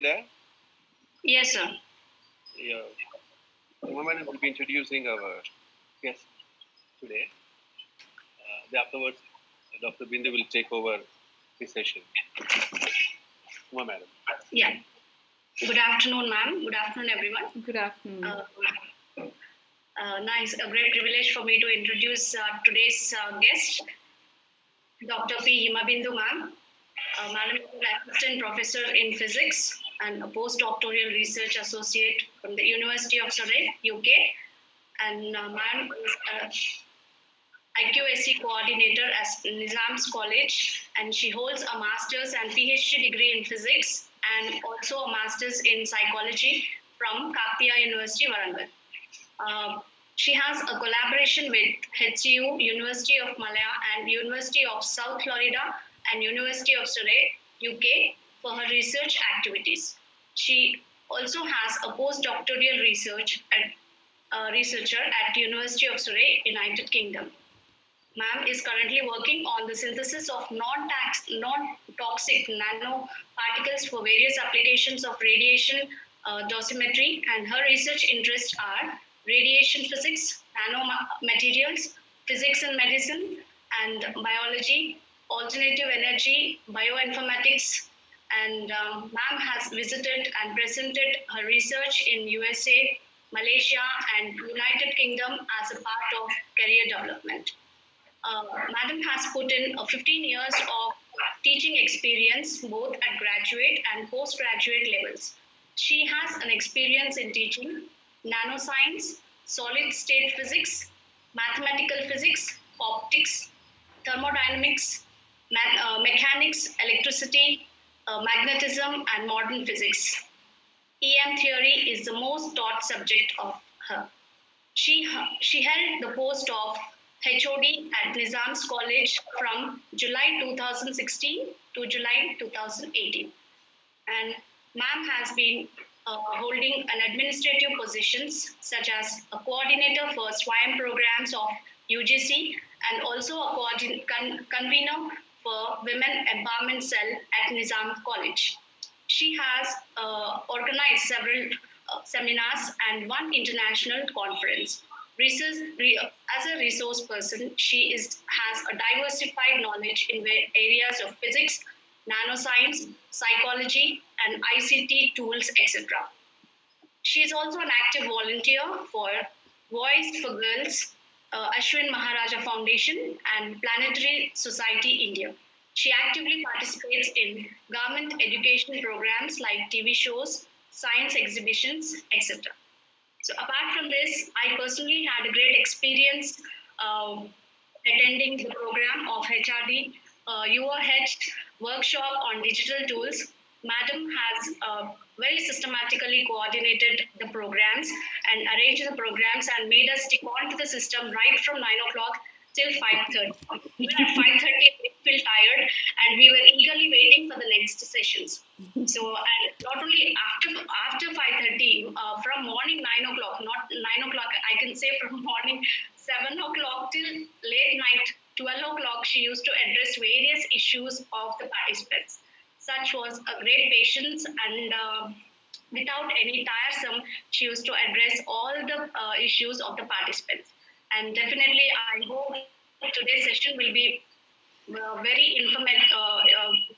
there? Yes, sir. Yeah. The woman will be introducing our guest today. Uh, afterwards, Dr. Bindu will take over the session. Uma madam. Yeah. Good afternoon, ma'am. Good afternoon, everyone. Good afternoon. Uh, uh, nice, a great privilege for me to introduce uh, today's uh, guest, Dr. P. Himabindu, ma'am. Uh, madam is an assistant professor in physics and a postdoctoral research associate from the University of Surrey, UK. And uh, ma'am is a IQAC coordinator at Nizam's College, and she holds a master's and PhD degree in physics and also a master's in psychology from Kakatiya University, Warangal. Uh, she has a collaboration with HCU, University of Malaya, and University of South Florida and University of Surrey, UK, for her research activities. She also has a postdoctoral research at, uh, researcher at University of Surrey, United Kingdom. Ma'am is currently working on the synthesis of non-toxic nanoparticles for various applications of radiation uh, dosimetry, and her research interests are radiation physics, nanomaterials, physics and medicine, and biology, alternative energy, bioinformatics, and um, ma'am has visited and presented her research in USA, Malaysia, and United Kingdom as a part of career development. Uh, Madam has put in uh, 15 years of teaching experience both at graduate and postgraduate levels. She has an experience in teaching nanoscience, solid state physics, mathematical physics, optics, thermodynamics, uh, mechanics, electricity, uh, magnetism, and modern physics. EM theory is the most taught subject of her. She, she held the post of HOD at Nizam's College from July 2016 to July 2018. And ma'am has been uh, holding an administrative positions such as a coordinator for SWAYAM programs of UGC and also a con- convener for Women Empowerment Cell at Nizam College. She has uh, organized several uh, seminars and one international conference. As a resource person, she is, has a diversified knowledge in the areas of physics, nanoscience, psychology, and ICT tools, etc. She is also an active volunteer for Voice for Girls, uh, Ashwin Maharaja Foundation, and Planetary Society India. She actively participates in government education programs like TV shows, science exhibitions, etc. So apart from this, I personally had a great experience uh, attending the program of HRD UOH workshop on digital tools. Madam has uh, very systematically coordinated the programs and arranged the programs and made us stick on to the system right from 9 o'clock till 5.30. Even at 5.30, we Was a great patience and uh, without any tiresome, she used to address all the uh, issues of the participants. And definitely, I hope today's session will be uh, very informative,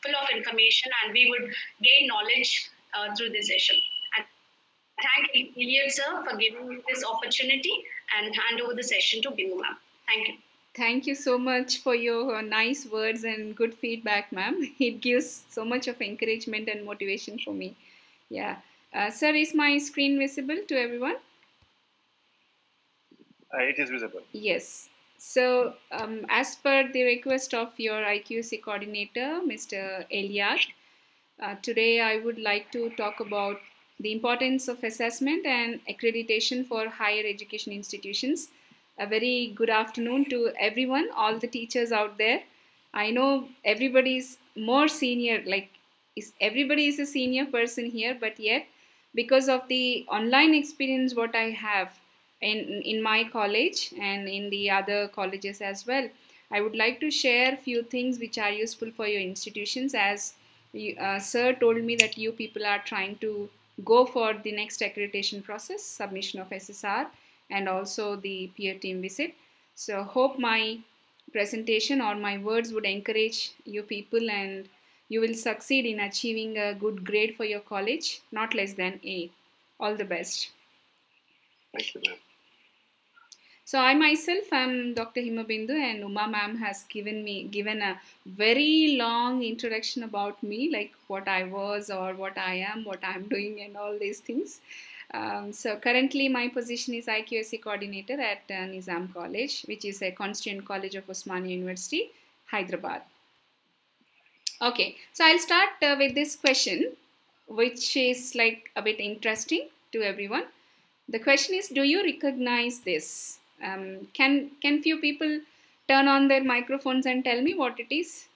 full of information, and we would gain knowledge through this session. And thank Elliot sir for giving me this opportunity and hand over the session to Bindu ma'am. Thank you. Thank you so much for your nice words and good feedback, ma'am. It gives so much of encouragement and motivation for me. Yeah. Uh, sir, is my screen visible to everyone? Uh, it is visible. Yes. So, um, as per the request of your IQAC coordinator, Mr. Eliad, uh, today I would like to talk about the importance of assessment and accreditation for higher education institutions. A very good afternoon to everyone, all the teachers out there. I know everybody is more senior, like is everybody is a senior person here, but yet because of the online experience what I have in in my college and in the other colleges as well, I would like to share a few things which are useful for your institutions as you, uh, sir told me that you people are trying to go for the next accreditation process, submission of SSR, and also the peer team visit. So hope my presentation or my words would encourage you people and you will succeed in achieving a good grade for your college, not less than A. All the best. Thank you, ma'am. So I myself am Dr. Himabindu and Uma ma'am has given me given a very long introduction about me, like what I was or what I am, what I'm doing, and all these things. Um, so currently my position is IQAC coordinator at uh, Nizam College, which is a constituent college of Osmania University, Hyderabad. Okay, so I'll start uh, with this question, which is like a bit interesting to everyone. The question is, do you recognize this? Um, can can few people turn on their microphones and tell me what it is?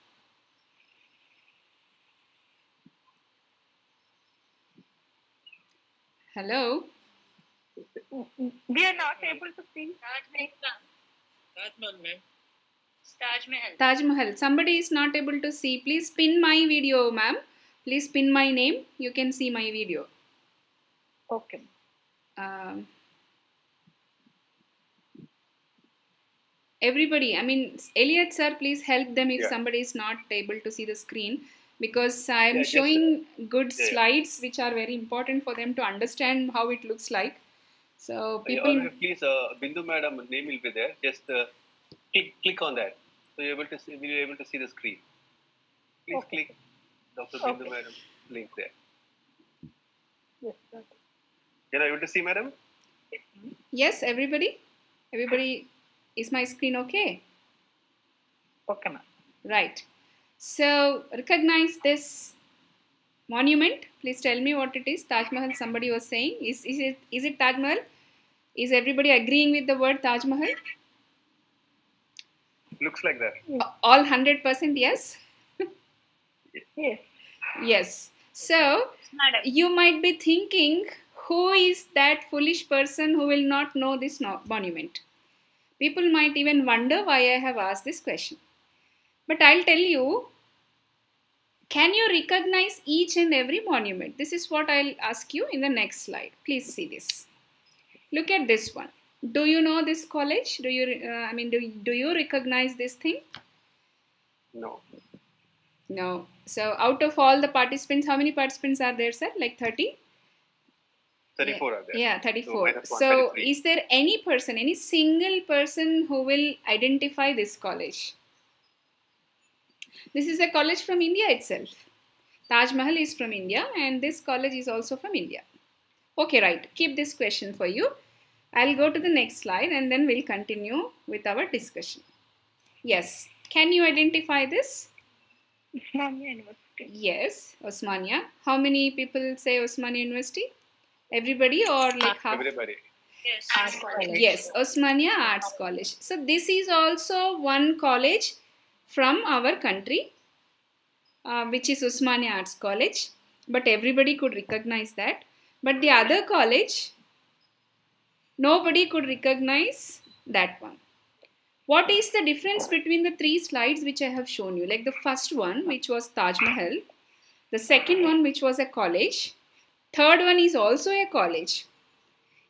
Hello. We are not able to see. Taj Mahal, ma'am. Taj Mahal. Taj Mahal. Somebody is not able to see. Please pin my video, ma'am. Please pin my name. You can see my video. Okay. Um, everybody, I mean, Elliot sir, please help them if Yeah. somebody is not able to see the screen because I am Yeah, just, showing good yeah, yeah. slides which are very important for them to understand how it looks like. So people, uh, please, uh, Bindu madam name will be there. Just uh, click click on that. So you're able to see, will be able to see the screen. Please Okay. click Dr. Bindu madam link there. Yes. sir. You're able to see, madam? yes, everybody, everybody, is my screen okay? Okay, ma'am. Right. So recognize this monument. Please tell me what it is. Taj Mahal. Somebody was saying. Is is it is it Taj Mahal? Is everybody agreeing with the word Taj Mahal? Looks like that. All hundred percent yes. Yes. Yes. So Madam. you might be thinking, who is that foolish person who will not know this no- monument? People might even wonder why I have asked this question. But I'll tell you, can you recognize each and every monument? This is what I'll ask you in the next slide. Please see this. Look at this one. Do you know this college? Do you, uh, I mean, do, do you recognize this thing? No. No. So out of all the participants, how many participants are there, sir? Like 30? 34 are there. Yeah, 34. minus one, So, 33. is there any person, any single person who will identify this college? This is a college from India itself. Taj Mahal is from India, and this college is also from India. Okay, right. Keep this question for you. I'll go to the next slide and then we'll continue with our discussion. Yes. Can you identify this? Osmania University. Yes, Osmania. How many people say Osmania University? Everybody or like ah, half? Everybody. Yes. Arts college. Yes, Osmania Arts College. So this is also one college from our country, uh, which is Osmania Arts College. But everybody could recognize that. But the other college, nobody could recognize that one. What is the difference between the three slides which I have shown you? Like the first one, which was Taj Mahal, the second one, which was a college, third one is also a college.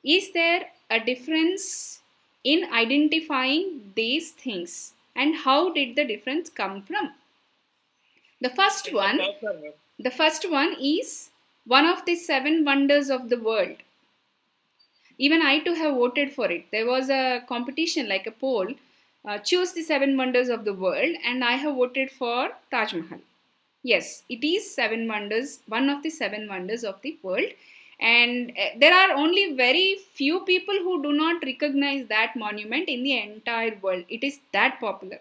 Is there a difference in identifying these things? And how did the difference come from? The first one, the first one is one of the seven wonders of the world. Even I too have voted for it. There was a competition, like a poll, uh, choose the seven wonders of the world, and I have voted for Taj Mahal. Yes, it is seven wonders, one of the seven wonders of the world. And uh, there are only very few people who do not recognize that monument in the entire world. It is that popular.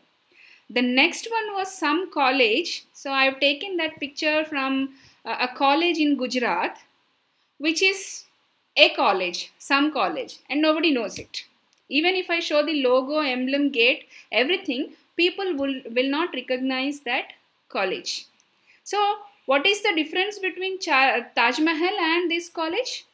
The next one was some college. So I have taken that picture from uh, a college in Gujarat, which is a college, some college, and nobody knows it. Even if I show the logo, emblem, gate, everything, people will, will not recognize that college. So, what is the difference between Cha- uh, Taj Mahal and this college?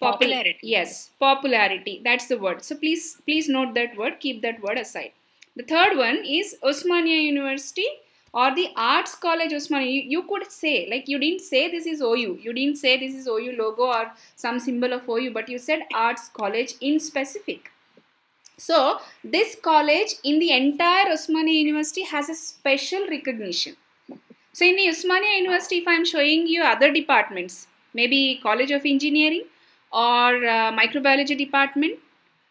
Popul- Popularity. Yes, popularity. That's the word. So please, please note that word. Keep that word aside. The third one is Osmania University or the arts college Osmania, you, you could say, like you didn't say this is OU, you didn't say this is OU logo or some symbol of OU, but you said arts college in specific. So this college in the entire Osmania University has a special recognition. So in the Osmania University, if I am showing you other departments, maybe College of Engineering or uh, Microbiology department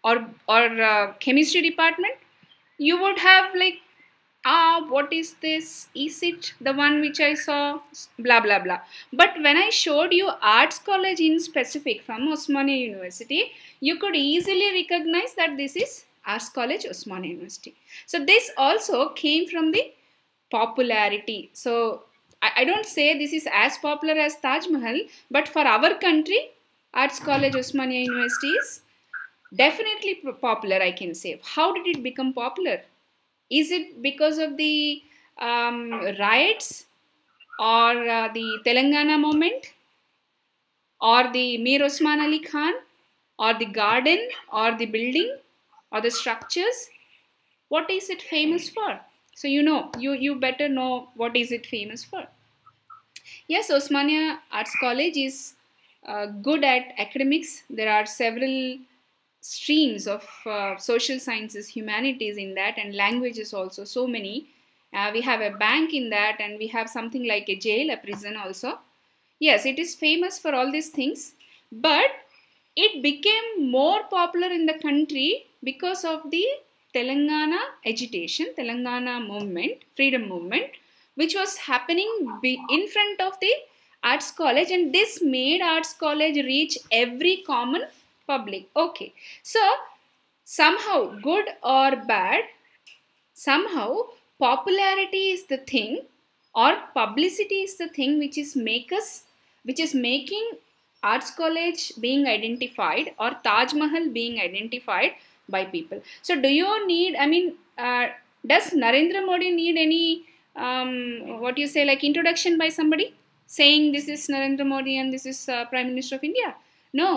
or, or uh, Chemistry department, you would have like ah what is this? Is it the one which i saw? Blah blah blah. But when i showed you arts college in specific from osmania university you could easily recognize that this is arts college osmania university. So this also came from the popularity. So I, I don't say this is as popular as taj mahal but for our country arts college osmania university is definitely popular i can say. How did it become popular? Is it because of the um, riots or uh, the Telangana movement? Or the Mir Osman Ali Khan? Or the garden? Or the building? Or the structures? What is it famous for? So you know, you, you better know what is it famous for. Yes, Osmania Arts College is uh, good at academics. There are several streams of uh, social sciences, humanities in that, and languages also, so many. Uh, we have a bank in that, and we have something like a jail, a prison also. Yes, it is famous for all these things, but it became more popular in the country because of the Telangana agitation, Telangana movement, freedom movement, which was happening in front of the arts college, and this made arts college reach every common public. Okay. So somehow good or bad somehow popularity is the thing or publicity is the thing which is make us which is making arts college being identified or taj mahal being identified by people so do you need i mean uh, does narendra modi need any um, what you say like introduction by somebody saying this is narendra modi and this is uh, prime minister of india no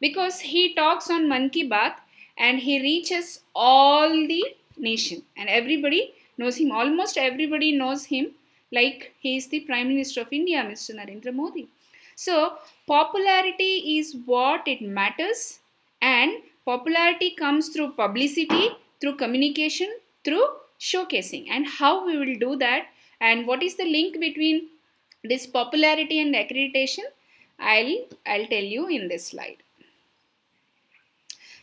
because he talks on Mann Ki Baat and he reaches all the nation and everybody knows him. Almost everybody knows him like he is the Prime Minister of India, Mr. Narendra Modi. So, popularity is what it matters and popularity comes through publicity, through communication, through showcasing and how we will do that and what is the link between this popularity and accreditation I'll I'll tell you in this slide.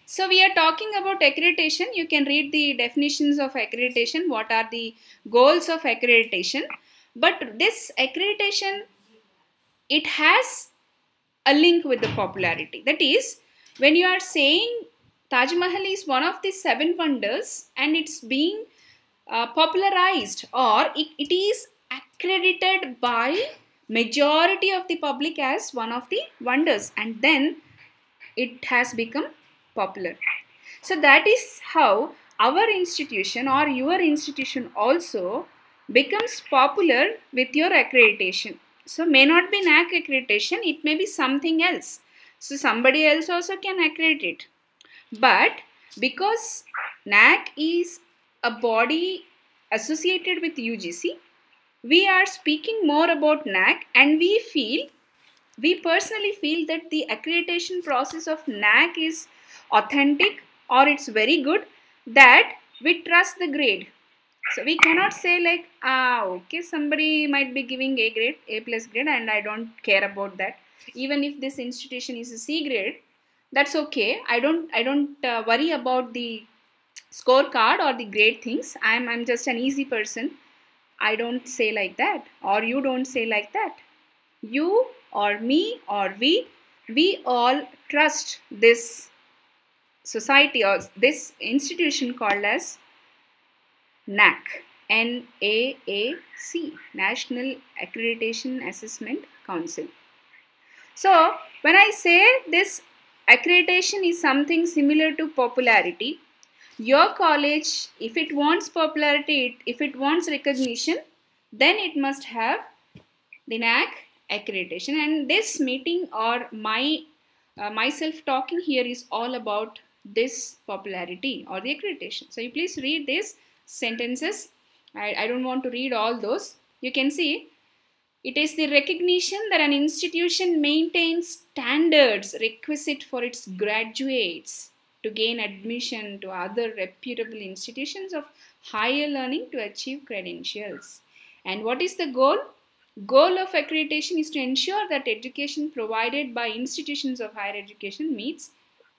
So we are talking about accreditation. You can read the definitions of accreditation. What are the goals of accreditation? But this accreditation, it has a link with the popularity. That is, when you are saying Taj Mahal is one of the seven wonders and it's being uh, popularized or it, it is accredited by majority of the public as one of the wonders and then it has become popular. So that is how our institution or your institution also becomes popular with your accreditation. So may not be NAAC accreditation, it may be something else. So somebody else also can accredit it. But because NAAC is a body associated with UGC, we are speaking more about NAAC and we feel, we personally feel that the accreditation process of NAAC is authentic or it's very good that we trust the grade. So we cannot say like ah okay somebody might be giving a grade a plus grade and i don't care about that. Even if this institution is a c grade that's okay. I don't i don't uh, worry about the scorecard or the grade things. I'm i'm just an easy person. I don't say like that or you don't say like that. You or me or we we all trust this society or this institution called as NAAC N-A-A-C, National Accreditation Assessment Council. So, when I say this accreditation is something similar to popularity, your college, if it wants popularity, if it wants recognition, then it must have the NAAC accreditation. And this meeting or my uh, myself talking here is all about this popularity or the accreditation. So you please read these sentences I, I don't want to read all those. You can see it is the recognition that an institution maintains standards requisite for its graduates to gain admission to other reputable institutions of higher learning to achieve credentials. And what is the goal? Goal of accreditation is to ensure that education provided by institutions of higher education meets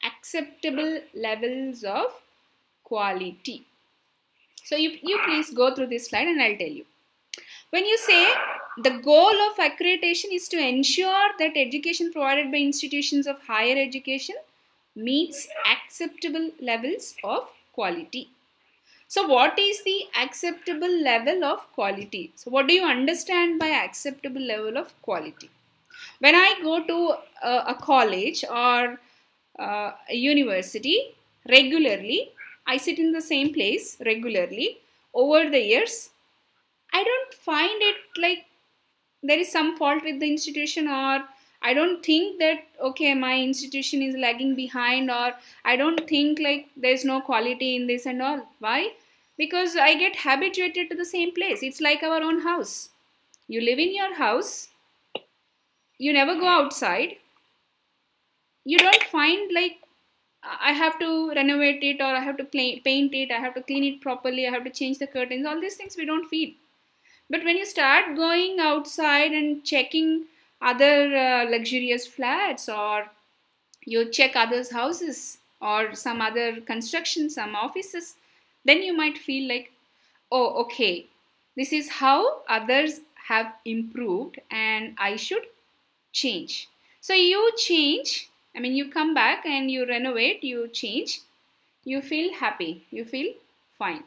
acceptable levels of quality. So you, you please go through this slide and I'll tell you. When you say the goal of accreditation is to ensure that education provided by institutions of higher education meets acceptable levels of quality. So what is the acceptable level of quality? So what do you understand by acceptable level of quality? When I go to a, a college or uh, a university regularly, I sit in the same place regularly over the years. I don't find it like there is some fault with the institution or I don't think that okay my institution is lagging behind or I don't think like there's no quality in this and all. Why? Because I get habituated to the same place. It's like our own house. You live in your house, you never go outside. You don't find like I have to renovate it or I have to paint it, I have to clean it properly, I have to change the curtains. All these things we don't feel. But when you start going outside and checking other uh, luxurious flats or you check others' houses or some other construction, some offices, then you might feel like, oh, okay, this is how others have improved and I should change. So you change, I mean, you come back and you renovate, you change, you feel happy, you feel fine.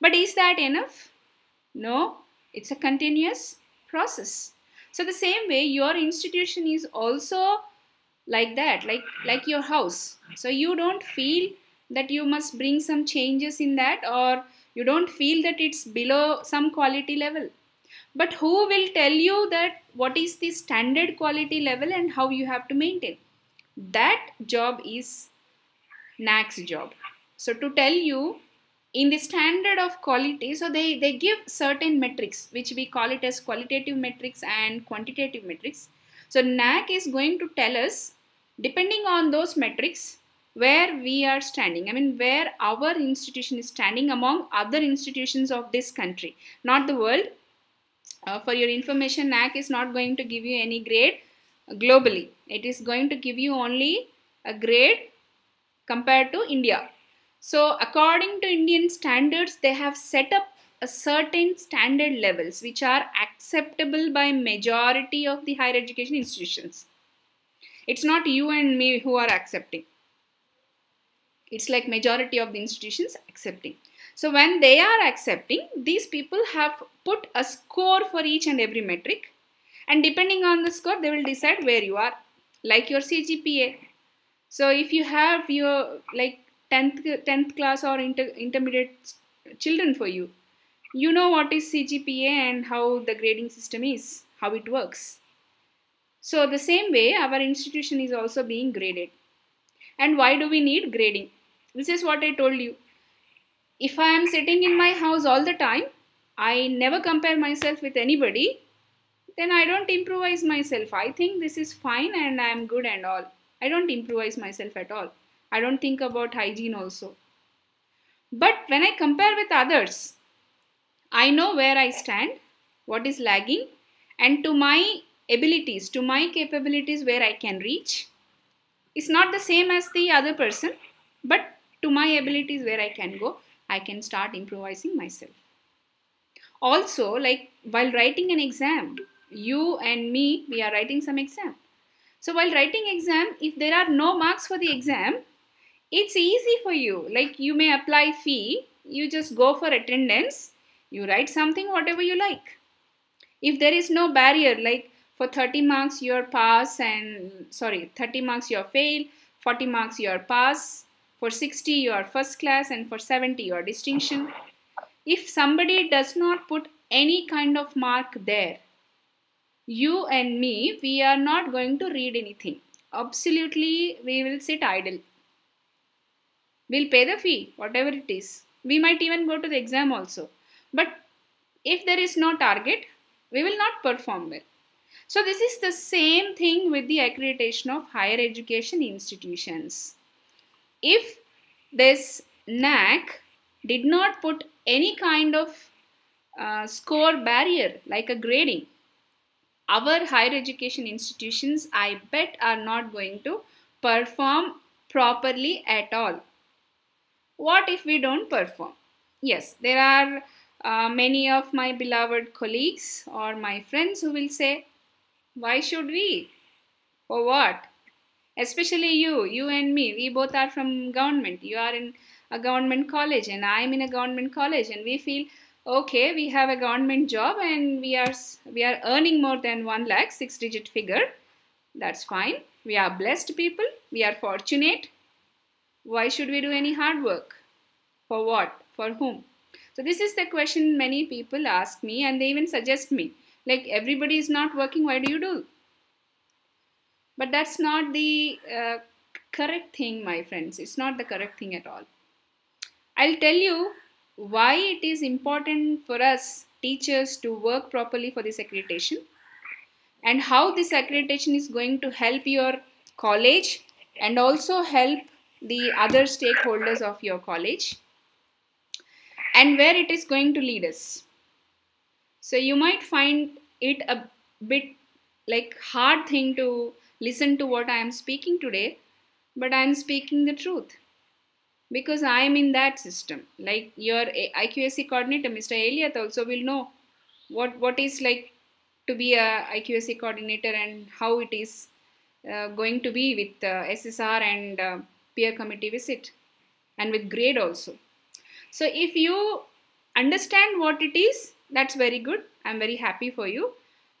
But is that enough? No, it's a continuous process. So the same way your institution is also like that, like like your house. So you don't feel that you must bring some changes in that or you don't feel that it's below some quality level. But who will tell you that what is the standard quality level and how you have to maintain? That job is NAAC's job. So to tell you in the standard of quality so they they give certain metrics which we call it as qualitative metrics and quantitative metrics. So NAAC is going to tell us depending on those metrics where we are standing. I mean where our institution is standing among other institutions of this country not the world. Uh, for your information NAAC is not going to give you any grade globally. It is going to give you only a grade compared to india so according to Indian standards, they have set up a certain standard levels which are acceptable by majority of the higher education institutions. It's not you and me who are accepting. It's like majority of the institutions accepting. So when they are accepting, these people have put a score for each and every metric and depending on the score, they will decide where you are, like your CGPA. So if you have your like 10th 10th class or inter, intermediate children for you. You know what is cgpa and how the grading system is how it works. So the same way our institution is also being graded. And why do we need grading? This is what i told you. If i am sitting in my house all the time i never compare myself with anybody then i don't improvise myself. I think this is fine and i am good and all. I don't improvise myself at all I don't think about hygiene also. But when I compare with others, I know where I stand, what is lagging, and to my abilities, to my capabilities where I can reach. It's not the same as the other person, but to my abilities where I can go, I can start improvising myself. Also, like while writing an exam, you and me, we are writing some exam. So while writing exam, if there are no marks for the exam, it's easy for you. Like you may apply fee you just go for attendance you write something whatever you like. If there is no barrier like for 30 marks you're pass and sorry 30 marks you're fail 40 marks you're pass for 60 you're first class and for 70 you're distinction. If somebody does not put any kind of mark there you and me we are not going to read anything. Absolutely we will sit idle We'll pay the fee, whatever it is. We might even go to the exam also. But If there is no target, we will not perform well. So this is the same thing with the accreditation of higher education institutions. If this NAAC did not put any kind of uh, score barrier like a grading, our higher education institutions, I bet, are not going to perform properly at all. What if we don't perform? Yes, there are uh, many of my beloved colleagues or my friends who will say, Why should we? For what? Especially you, you and me, we both are from government. You are in a government college, and I am in a government college, and we feel okay we have a government job and we are we are earning more than 1 lakh 6 digit figure that's fine we are blessed people we are fortunate why should we do any hard work? For what? For whom? So this is the question many people ask me and they even suggest me. Like everybody is not working why do you do? But that's not the uh, correct thing my friends. It's not the correct thing at all. I'll tell you why it is important for us teachers to work properly for this accreditation and how this accreditation is going to help your college and also help the other stakeholders of your college and where it is going to lead us. So you might find it a bit like hard thing to listen to what I am speaking today, but I am speaking the truth because I am in that system. Like your IQAC coordinator, Mr. Elliott, also will know what what is like to be a IQAC coordinator and how it is uh, going to be with uh, SSR and uh, peer committee visit and with grade also. So if you understand what it is, that's very good. I'm very happy for you.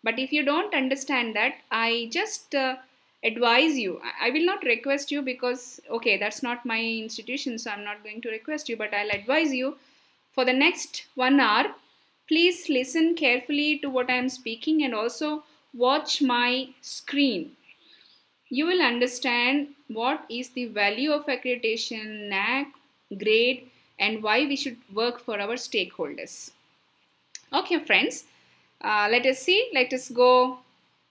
But if you don't understand that, I just uh, advise you i will not request you because okay that's not my institution so i'm not going to request you but i'll advise you for the next one hour please listen carefully to what i am speaking and also watch my screen you will understand what is the value of accreditation NAAC, grade and why we should work for our stakeholders okay friends uh, let us see let us go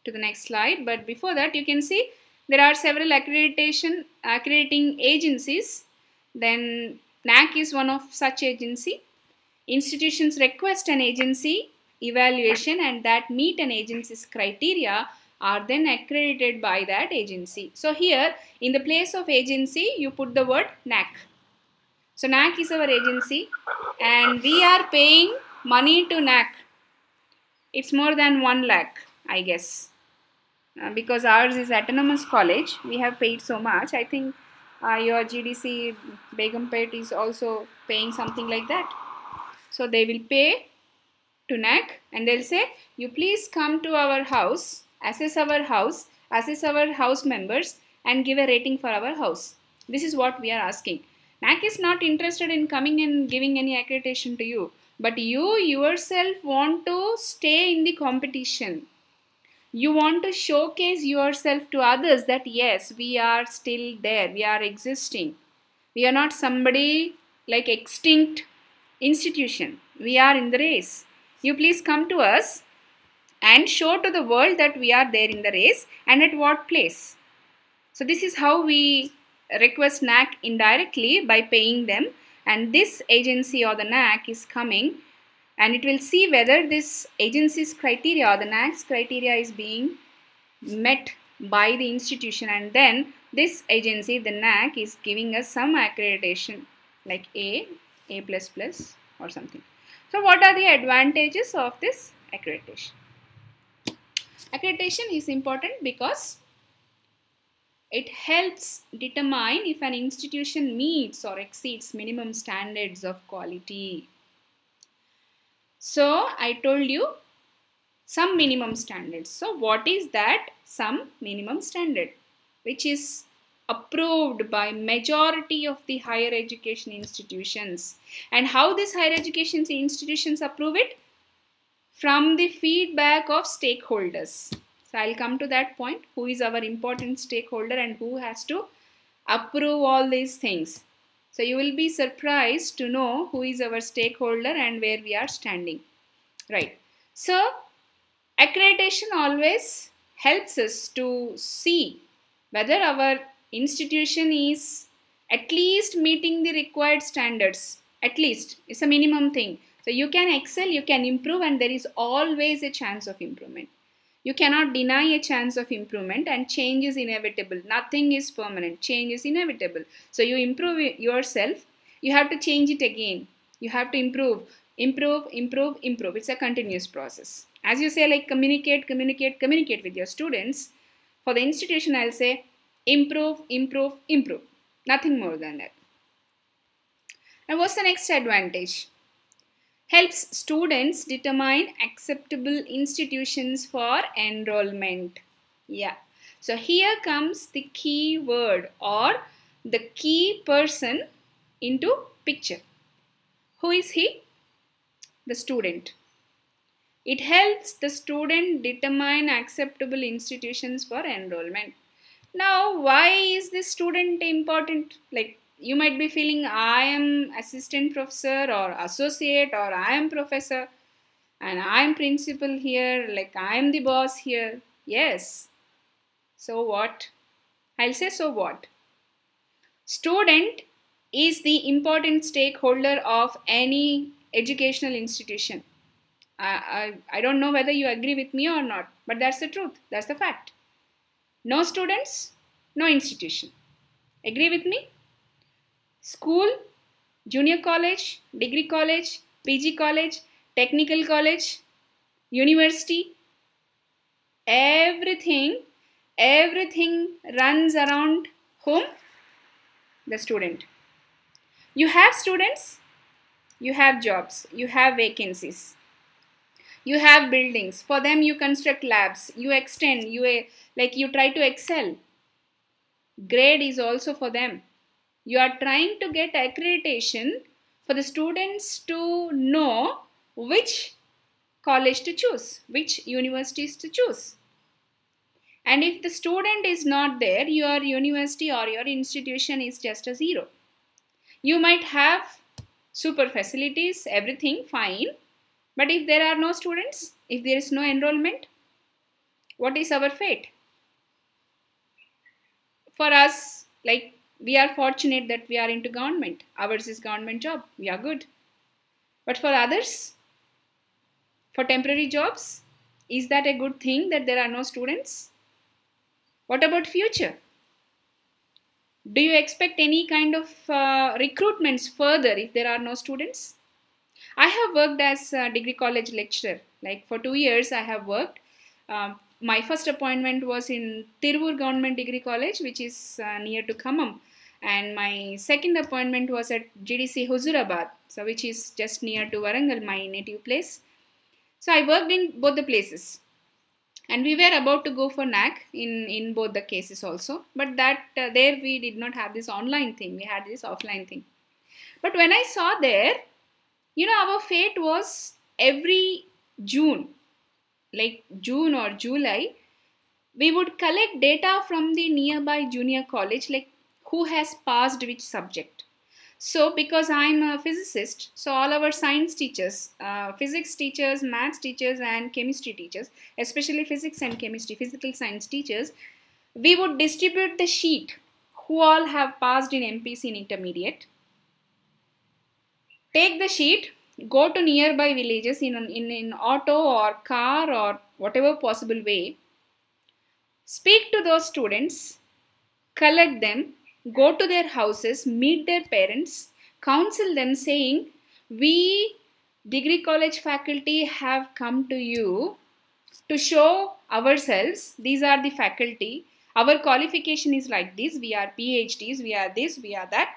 to the next slide. But before that, you can see there are several accreditation accrediting agencies. Then NAAC is one of such agency. Institutions request an agency evaluation and that meet an agency's criteria are then accredited by that agency. So here in the place of agency you put the word NAAC. So NAAC is our agency and we are paying money to NAAC. It's more than 1 lakh I guess. Uh, because ours is autonomous college we have paid so much i think uh, your gdc begumpet is also paying something like that so they will pay to NAAC and they'll say you please come to our house assess our house assess our house members and give a rating for our house. This is what we are asking. NAAC is not interested in coming and giving any accreditation to you but you yourself want to stay in the competition. You want to showcase yourself to others that yes we are still there we are existing. We are not somebody like extinct institution. We are in the race. You please come to us and show to the world that we are there in the race and at what place so this is how we request NAAC indirectly by paying them and this agency or the NAAC is coming and it will see whether this agency's criteria or the NAAC's criteria is being met by the institution and then this agency, the NAAC, is giving us some accreditation like A, A++ or something. So what are the advantages of this accreditation? Accreditation is important because it helps determine if an institution meets or exceeds minimum standards of quality so I told you some minimum standards. So what is that? Some minimum standard which is approved by majority of the higher education institutions. And how these higher education institutions approve it? From the feedback of stakeholders. So I'll come to that point. Who is our important stakeholder and who has to approve all these things. So you will be surprised to know who is our stakeholder and where we are standing. Right. So, accreditation always helps us to see whether our institution is at least meeting the required standards. At least, it's a minimum thing. So, you can excel, you can improve, and there is always a chance of improvement. You cannot deny a chance of improvement, and change is inevitable. Nothing is permanent, change is inevitable. So, you improve yourself, you have to change it again. You have to improve. Improve improve improve. It's a continuous process. As you say like communicate communicate communicate with your students. For the institution i'll say improve improve improve. Nothing more than that. And what's the next advantage helps students determine acceptable institutions for enrollment yeah so here comes the key word or the key person into picture who is he the student. It helps the student determine acceptable institutions for enrollment. Now, why is this student important? Like, you might be feeling I am assistant professor or associate or I am professor and I am principal here, like I am the boss here. Yes. So what? I'll say so what? Student is the important stakeholder of any educational institution. I, I, I don't know whether you agree with me or not, but that's the truth. That's the fact. No students, no institution. Agree with me? School, junior college, degree college, PG college, technical college, university, everything, everything runs around whom? The student. You have students, you have jobs, you have vacancies, you have buildings. For them, you construct labs, you extend, you eh, like you try to excel. Grade is also for them. You are trying to get accreditation for the students to know which college to choose, which universities to choose. And if the student is not there, your university or your institution is just a zero. You might have super facilities, everything fine. But if there are no students, if there is no enrollment, what is our fate? For us, like we are fortunate that we are into government. Ours is government job. We are good. But for others, for temporary jobs, is that a good thing that there are no students? What about future? Do you expect any kind of uh, recruitments further if there are no students? I have worked as a degree college lecturer. Like for two years, I have worked. Um, my first appointment was in Tiruvur Government Degree College, which is uh, near to Khammam. And my second appointment was at GDC Huzurabad, so which is just near to Warangal, my native place. So I worked in both the places and we were about to go for NAAC in, in both the cases also. But that uh, there we did not have this online thing. We had this offline thing. But when I saw there, you know, our fate was every June, like June or July, we would collect data from the nearby junior college, like who has passed which subject so because I'm a physicist, so all our science teachers, uh, physics teachers, maths teachers and chemistry teachers, especially physics and chemistry, physical science teachers, we would distribute the sheet who all have passed in MPC in intermediate. Take the sheet, go to nearby villages in, in, in auto or car or whatever possible way. Speak to those students, collect them go to their houses, meet their parents, counsel them saying, we degree college faculty have come to you to show ourselves, these are the faculty, our qualification is like this, we are PhDs, we are this, we are that.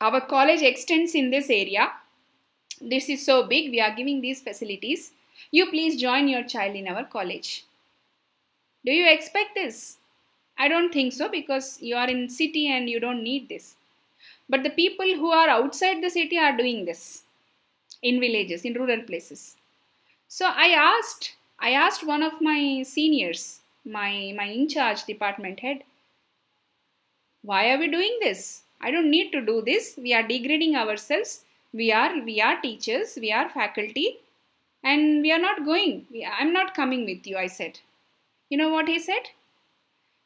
Our college extends in this area. This is so big, we are giving these facilities. You please join your child in our college. Do you expect this? I don't think so because you are in city and you don't need this. But the people who are outside the city are doing this in villages, in rural places. So I asked, I asked one of my seniors, my, my in charge department head, why are we doing this? I don't need to do this. We are degrading ourselves. We are, we are teachers, we are faculty. and we are not going. I'm not coming with you, I said. You know what he said?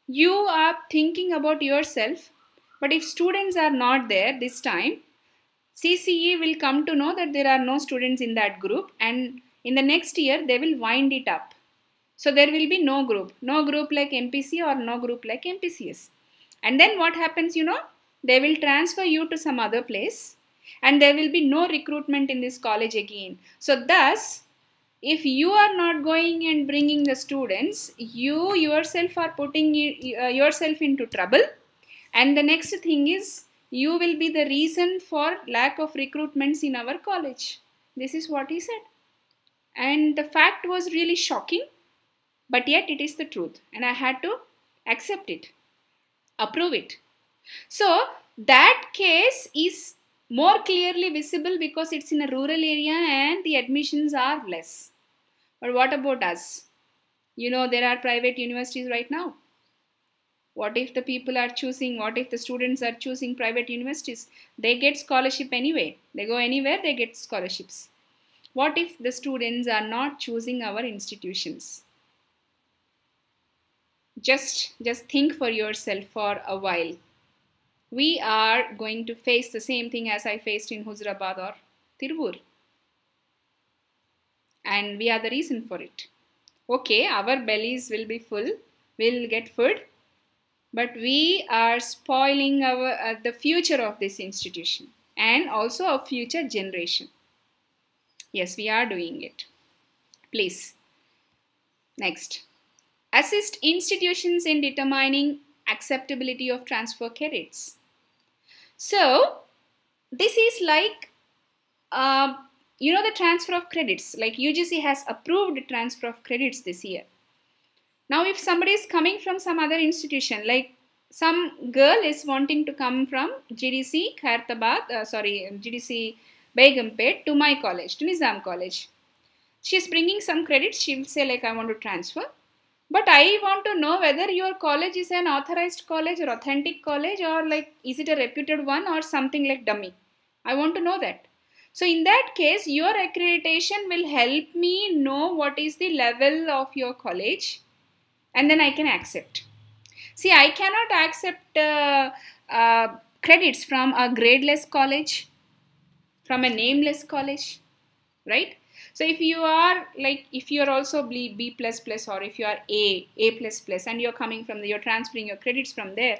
You are thinking about yourself, but if students are not there this time, CCE will come to know that there are no students in that group, and in the next year they will wind it up. So there will be no group, no group like MPC or no group like MPCS. And then what happens, you know? They will transfer you to some other place and there will be no recruitment in this college again. So thus, if you are not going and bringing the students, you yourself are putting uh, yourself into trouble. And the next thing is, you will be the reason for lack of recruitments in our college. This is what he said. And the fact was really shocking, but yet it is the truth. And I had to accept it, approve it. So that case is more clearly visible because it's in a rural area and the admissions are less. But what about us? You know, there are private universities right now. What if the people are choosing, what if the students are choosing private universities? They get scholarship anyway. They go anywhere, they get scholarships. What if the students are not choosing our institutions? Just, just think for yourself for a while. We are going to face the same thing as I faced in Huzurabad or Tirupur and we are the reason for it. Okay, our bellies will be full, we'll get food, but we are spoiling our uh, the future of this institution and also of future generation. Yes, we are doing it. Please. Next. Assist institutions in determining acceptability of transfer credits. So, this is like uh, you know the transfer of credits like UGC has approved transfer of credits this year. Now if somebody is coming from some other institution like some girl is wanting to come from GDC Khairatabad, uh, sorry GDC Begumpet to my college, to Nizam college. She is bringing some credits, she will say like I want to transfer. But I want to know whether your college is an authorized college or authentic college or like is it a reputed one or something like dummy. I want to know that. So in that case, your accreditation will help me know what is the level of your college and then I can accept. See, I cannot accept uh, uh, credits from a gradeless college, from a nameless college, right? So if you are like, if you are also B, B++ or if you are A, A++ and you're coming from, the, you're transferring your credits from there,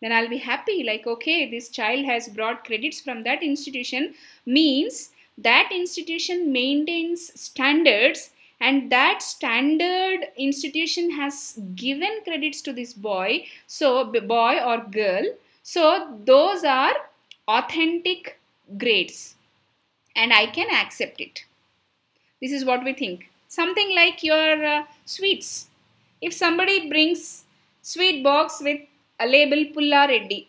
then I'll be happy. Like okay this child has brought credits from that institution means that institution maintains standards and that standard institution has given credits to this boy so boy or girl. So those are authentic grades and I can accept it this is what we think something like your uh, sweets if somebody brings sweet box with a label Pulla Reddy.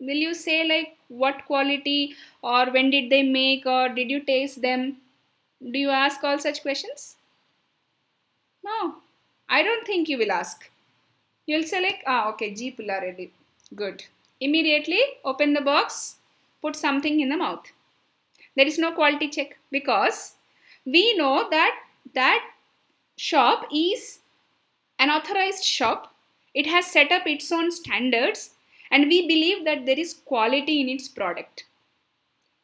Will you say like what quality or when did they make or did you taste them? Do you ask all such questions? No, I don't think you will ask. You'll say like, ah, okay, G Pulla Reddy. Good. Immediately open the box, put something in the mouth. There is no quality check because we know that that shop is an authorized shop it has set up its own standards and we believe that there is quality in its product.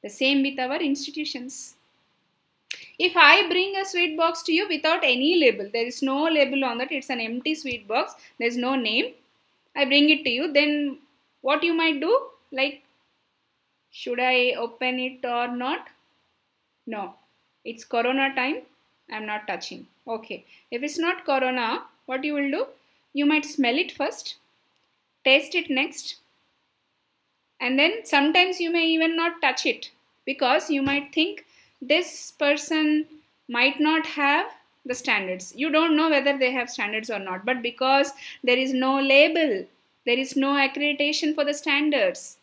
The same with our institutions. If I bring a sweet box to you without any label, there is no label on that, it's an empty sweet box, there is no name, I bring it to you, then what you might do? Like, should I open it or not? No, it's corona time, I'm not touching. Okay, if it's not corona, what you will do? you might smell it first, taste it next, and then sometimes you may even not touch it because you might think this person might not have the standards. You don't know whether they have standards or not, but because there is no label, there is no accreditation for the standards,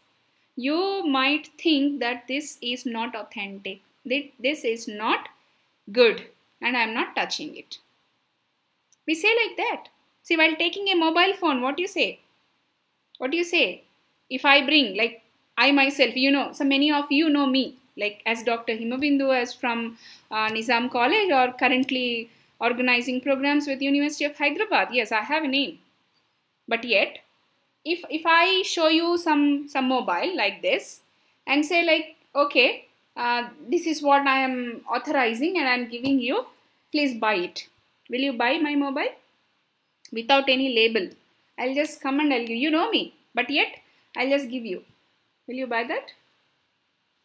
you might think that this is not authentic. This is not good and I am not touching it. We say like that. See, while taking a mobile phone, what do you say? What do you say? If I bring, like I myself, you know, so many of you know me. like as Dr. Himabindu as from uh, Nizam College or currently organizing programs with University of Hyderabad. Yes, I have a name. But yet, if if I show you some some mobile like this and say like, okay, uh, this is what I am authorizing and I am giving you, please buy it. Will you buy my mobile? Without any label. I'll just come and I'll give you know me, but yet I'll just give you. Will you buy that?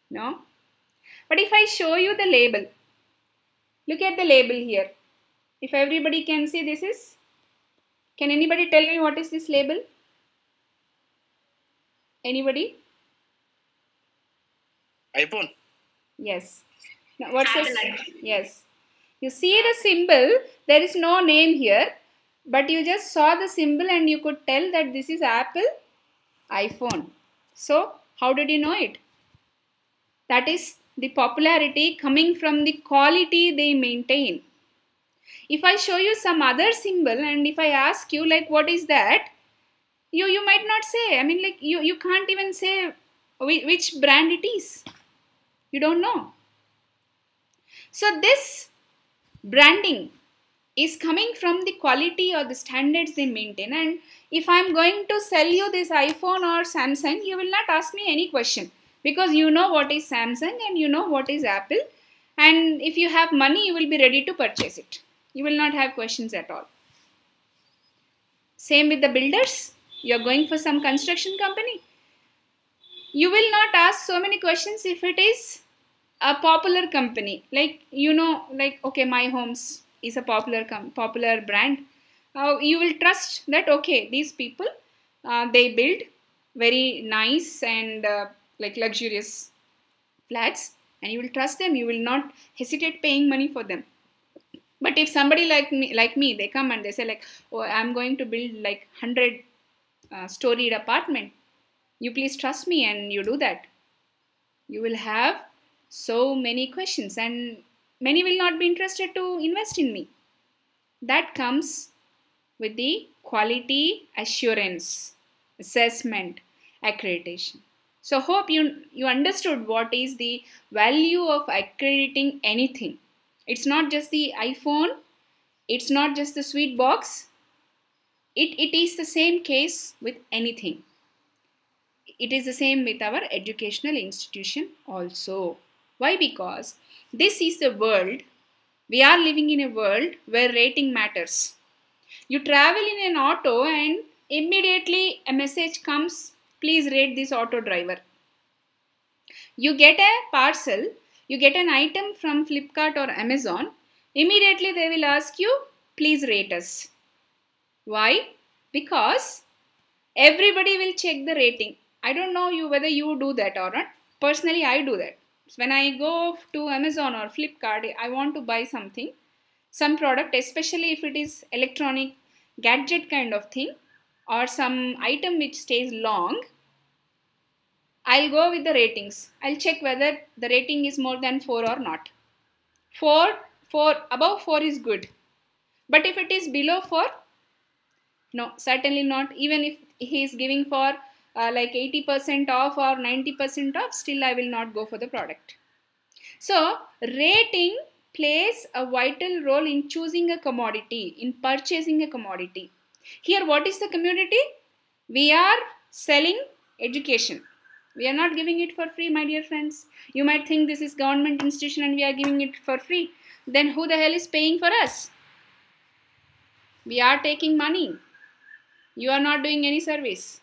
No. But if I show you the label, look at the label here. If everybody can see this is, can anybody tell me what is this label? Anybody? iPhone. Yes. Now what's this? Yes. You see the symbol, there is no name here, but you just saw the symbol and you could tell that this is Apple iPhone. So, how did you know it? That is the popularity coming from the quality they maintain. If I show you some other symbol and if I ask you like what is that, you you might not say. I mean like you you can't even say which brand it is. You don't know. So this branding is coming from the quality or the standards they maintain. And if i'm going to sell you this iphone or samsung you will not ask me any question because you know what is samsung and you know what is apple. And if you have money you will be ready to purchase it. You will not have questions at all. Same with the builders. You are going for some construction company. You will not ask so many questions if it is a popular company. Like you know like okay my homes is a popular popular brand. Uh, you will trust that okay these people uh, they build very nice and uh, like luxurious flats and you will trust them. You will not hesitate paying money for them. But if somebody like me like me they come and they say like oh i'm going to build like 100 uh, storied apartment. You please trust me and you do that. You will have so many questions and many will not be interested to invest in me. That comes with the quality assurance assessment accreditation. So hope you you understood what is the value of accrediting anything. It's not just the iphone it's not just the sweet box. It, it is the same case with anything. It is the same with our educational institution also why? Because this is the world we are living in a world where rating matters. You travel in an auto and immediately a message comes please rate this auto driver. You get a parcel you get an item from flipkart or amazon immediately they will ask you please rate us. Why? Because everybody will check the rating. I don't know you whether you do that or not. Personally i do that when i go to amazon or flipkart i want to buy something some product especially if it is electronic gadget kind of thing or some item which stays long i'll go with the ratings. I'll check whether the rating is more than 4 or not. 4 4 above 4 is good. But if it is below 4 no certainly not. Even if he is giving for uh, like 80% off or 90% off still i will not go for the product. So rating plays a vital role in choosing a commodity in purchasing a commodity. Here what is the commodity we are selling education. We are not giving it for free my dear friends. You might think this is government institution and we are giving it for free. Then who the hell is paying for us? We are taking money. You are not doing any service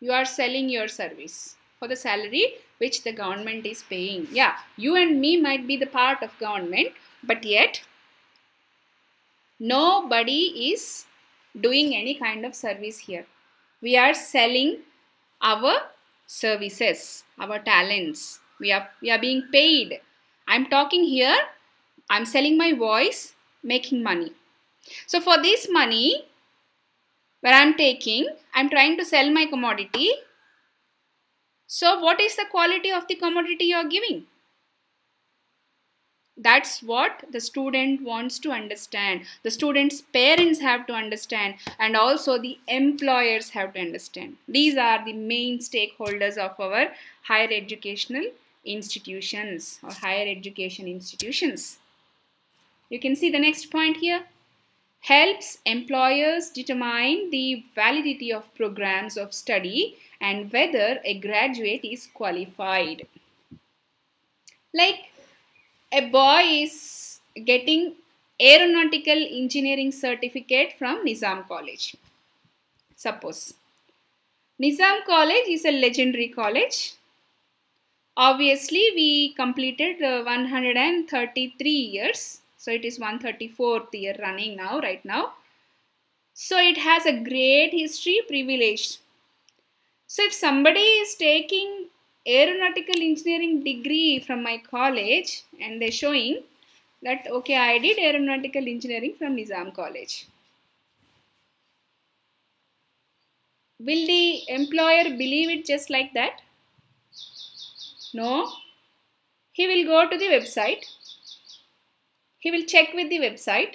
you are selling your service for the salary which the government is paying. Yeah you and me might be the part of government but yet nobody is doing any kind of service here. We are selling our services our talents. We are we are being paid. I'm talking here i'm selling my voice making money. So for this money where I'm taking, I'm trying to sell my commodity. So, what is the quality of the commodity you are giving? That's what the student wants to understand. The student's parents have to understand, and also the employers have to understand. These are the main stakeholders of our higher educational institutions or higher education institutions. You can see the next point here. Helps employers determine the validity of programs of study and whether a graduate is qualified. Like a boy is getting aeronautical engineering certificate from Nizam College. Suppose Nizam College is a legendary college. Obviously, we completed uh, 133 years. So it is 134th year running now, right now. So it has a great history, privilege. So if somebody is taking aeronautical engineering degree from my college and they're showing that okay I did aeronautical engineering from Nizam College. Will the employer believe it just like that? No. He will go to the website. He will check with the website.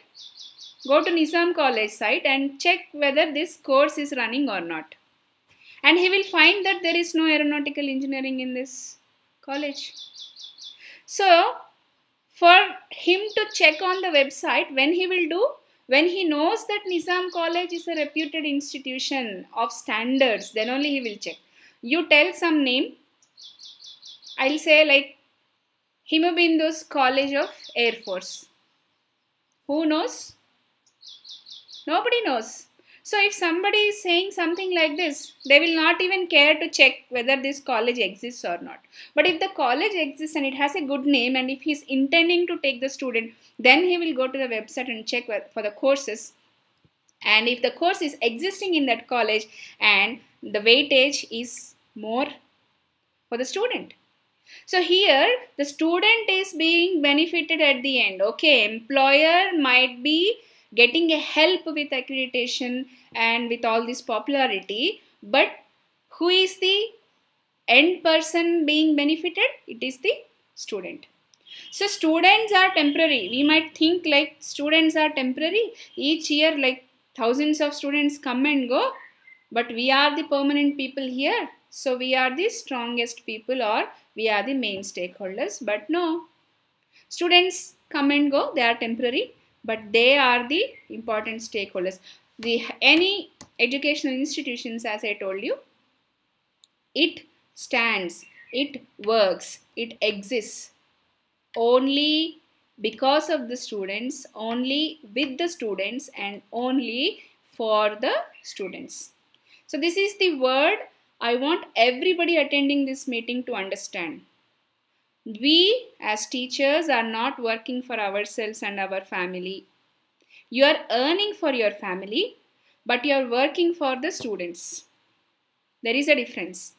Go to Nizam College site and check whether this course is running or not. And he will find that there is no aeronautical engineering in this college. So, for him to check on the website, when he will do, when he knows that Nizam College is a reputed institution of standards, then only he will check. You tell some name. I'll say like Himabindu's College of Air Force. Who knows? Nobody knows. So if somebody is saying something like this, they will not even care to check whether this college exists or not. But if the college exists and it has a good name and if he is intending to take the student, then he will go to the website and check for the courses. And if the course is existing in that college and the weightage is more for the student. So here the student is being benefited at the end. Okay, employer might be getting a help with accreditation and with all this popularity but who is the end person being benefited? It is the student. So students are temporary. We might think like students are temporary. Each year like thousands of students come and go but we are the permanent people here. So we are the strongest people or we are the main stakeholders but no students come and go they are temporary but they are the important stakeholders. The any educational institutions, as I told you, it stands, it works, it exists only because of the students, only with the students, and only for the students. So, this is the word I want everybody attending this meeting to understand. We as teachers are not working for ourselves and our family. You are earning for your family, but you are working for the students. There is a difference.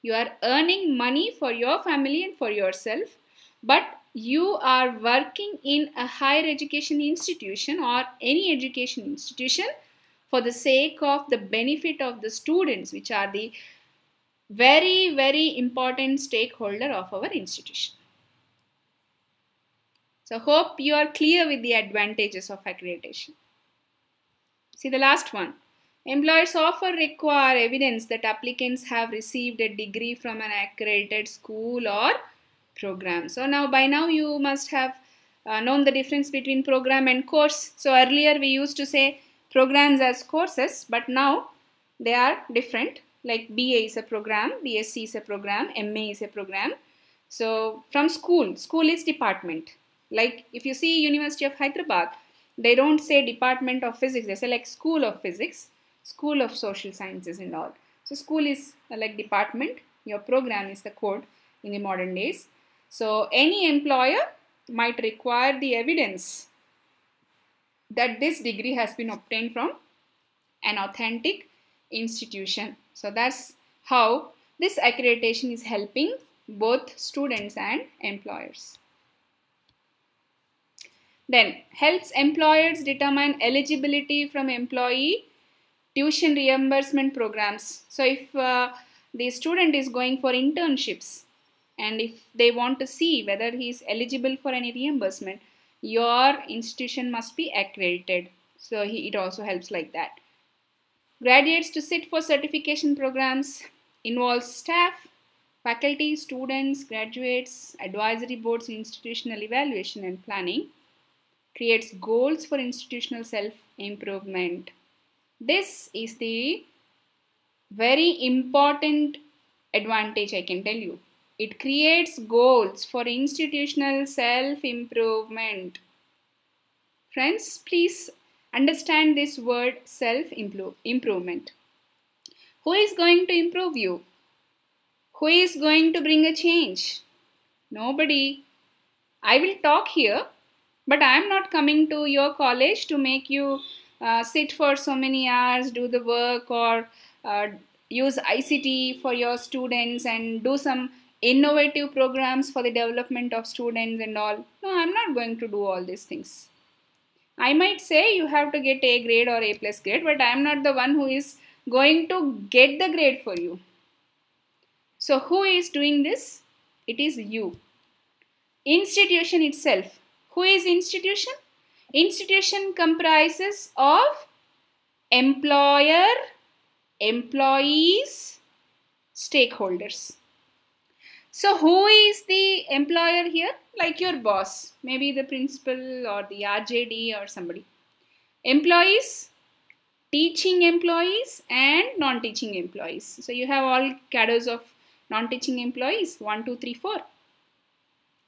You are earning money for your family and for yourself, but you are working in a higher education institution or any education institution for the sake of the benefit of the students, which are the very, very important stakeholder of our institution. So hope you are clear with the advantages of accreditation. See the last one. Employers often require evidence that applicants have received a degree from an accredited school or program. So now by now you must have uh, known the difference between program and course. So earlier we used to say programs as courses but now they are different like BA is a program, BSc is a program, MA is a program. So from school, school is department. Like if you see University of Hyderabad, they don't say Department of Physics, they say like School of Physics, School of Social Sciences and all. So school is uh, like department, your program is the code in the modern days. So any employer might require the evidence that this degree has been obtained from an authentic institution. So that's how this accreditation is helping both students and employers. Then helps employers determine eligibility from employee tuition reimbursement programs. So if uh, the student is going for internships and if they want to see whether he is eligible for any reimbursement, your institution must be accredited. So he, it also helps like that. Graduates to sit for certification programs involves staff, faculty, students, graduates, advisory boards, institutional evaluation and planning, creates goals for institutional self improvement. This is the very important advantage I can tell you. It creates goals for institutional self improvement. Friends, please understand this word self improvement. Who is going to improve you? Who is going to bring a change? Nobody. I will talk here, but I am not coming to your college to make you uh, sit for so many hours, do the work, or uh, use ICT for your students and do some innovative programs for the development of students and all. No, I'm not going to do all these things. I might say you have to get A grade or A plus grade, but I am not the one who is going to get the grade for you. So who is doing this? It is you. Institution itself. Who is institution? Institution comprises of employer, employees, stakeholders. So who is the employer here? Like your boss, maybe the principal or the RJD or somebody. Employees, teaching employees and non-teaching employees. So you have all cadres of non-teaching employees, one, two, three, four.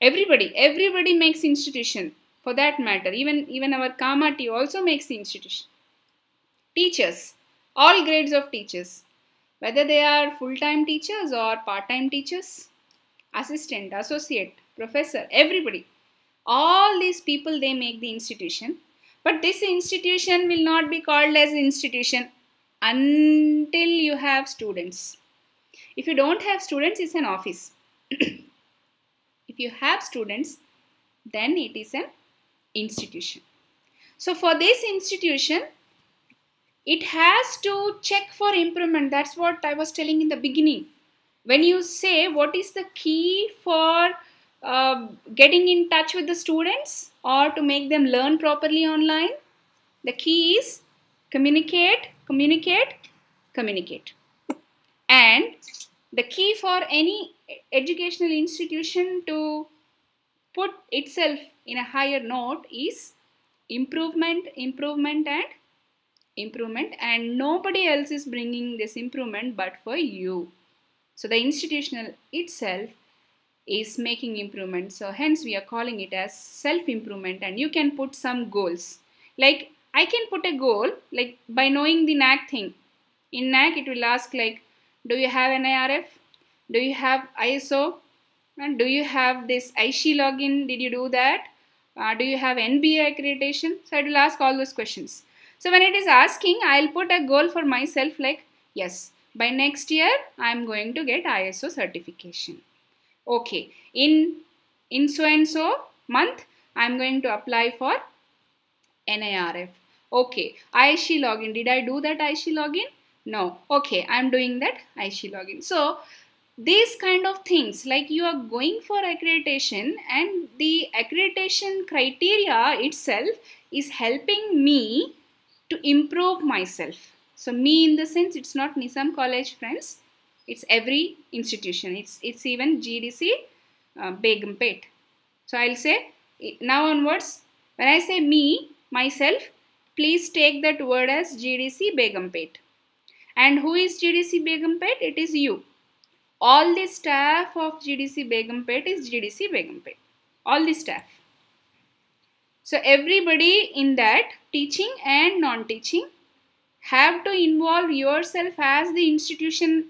Everybody, everybody makes institution for that matter. Even, even our Kamati also makes the institution. Teachers, all grades of teachers, whether they are full-time teachers or part-time teachers, assistant, associate, professor, everybody. All these people, they make the institution. But this institution will not be called as institution until you have students. If you don't have students, it's an office. if you have students, then it is an institution. So for this institution, it has to check for improvement. That's what I was telling in the beginning. When you say what is the key for uh, getting in touch with the students or to make them learn properly online, the key is communicate, communicate, communicate. And the key for any educational institution to put itself in a higher note is improvement, improvement and improvement and nobody else is bringing this improvement but for you. So the institutional itself is making improvement. So hence we are calling it as self-improvement and you can put some goals. Like I can put a goal like by knowing the NAAC thing. In NAAC it will ask like do you have NIRF? Do you have ISO? And do you have this AISHE login? Did you do that? Uh, do you have NBA accreditation? So it will ask all those questions. So when it is asking, I'll put a goal for myself like, yes, by next year, I'm going to get ISO certification. Okay, in, in so and so month, I'm going to apply for NIRF. Okay, AISHE login. Did I do that AISHE login? No. Okay, I'm doing that AISHE login. So, these kind of things like you are going for accreditation and the accreditation criteria itself is helping me to improve myself. So me in the sense it's not Nizam College friends, it's every institution. It's, it's even GDC uh, Begumpet. So I'll say now onwards when I say me, myself, please take that word as GDC Begumpet. And who is GDC Begumpet? It is you. All the staff of GDC Begumpet is GDC Begumpet. All the staff. So everybody in that teaching and non-teaching have to involve yourself as the institution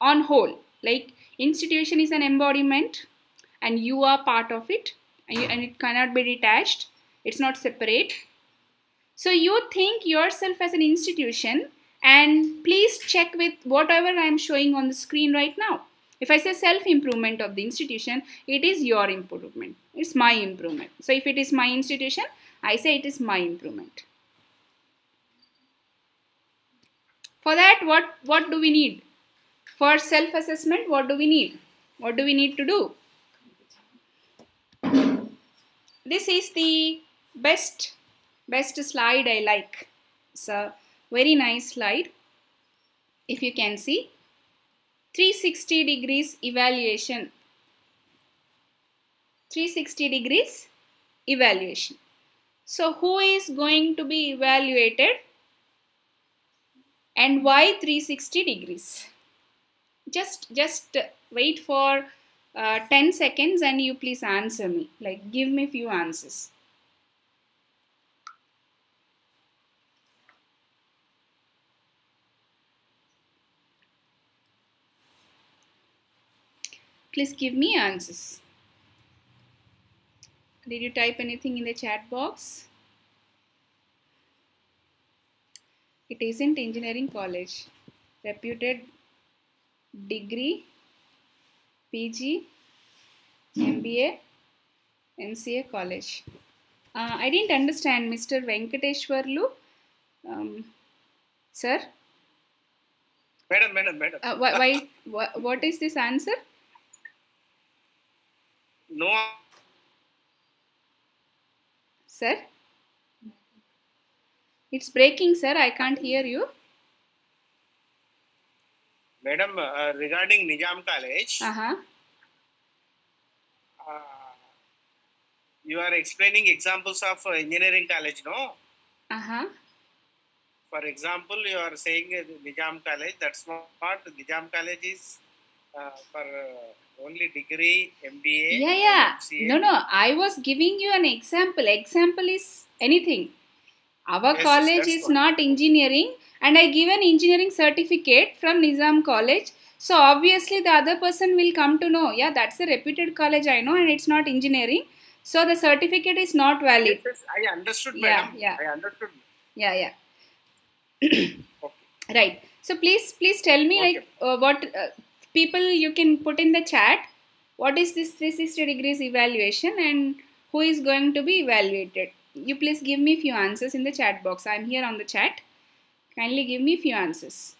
on whole. Like institution is an embodiment and you are part of it and it cannot be detached. It's not separate. So you think yourself as an institution and please check with whatever I am showing on the screen right now. If I say self-improvement of the institution, it is your improvement. It's my improvement. So if it is my institution, I say it is my improvement. For that, what, what do we need? For self-assessment, what do we need? What do we need to do? This is the best, best slide I like. So very nice slide if you can see 360 degrees evaluation. 360 degrees evaluation. So who is going to be evaluated and why 360 degrees? Just just wait for uh, 10 seconds and you please answer me. Like give me few answers. Please give me answers. Did you type anything in the chat box? It isn't engineering college. Reputed degree, PG, MBA, NCA college. Uh, I didn't understand, Mr. Venkateshwarlu. Um, sir, Madam, madam, madam. uh, why, why, wha- what is this answer? No, Sir? It's breaking, sir. I can't hear you. madam, uh, regarding Nizam College, Uh huh. uh, you are explaining examples of uh, engineering college, no? Uh huh. For example, you are saying uh, Nizam College, that's not what Nizam College is uh, for uh, only degree, MBA. Yeah, yeah. No, no. I was giving you an example. Example is anything. Our Yes, yes, college that's is what. not engineering, and I give an engineering certificate from Nizam College. So obviously, the other person will come to know. Yeah, that's a reputed college. I know, and it's not engineering. So the certificate is not valid. Yes, yes, I understood, Yeah, madam. yeah. I understood. Yeah, yeah. Okay. Right. So please, please tell me Okay. like uh, what uh, people you can put in the chat. What is this 360 degrees evaluation and who is going to be evaluated? You please give me a few answers in the chat box. I'm here on the chat. Kindly give me a few answers.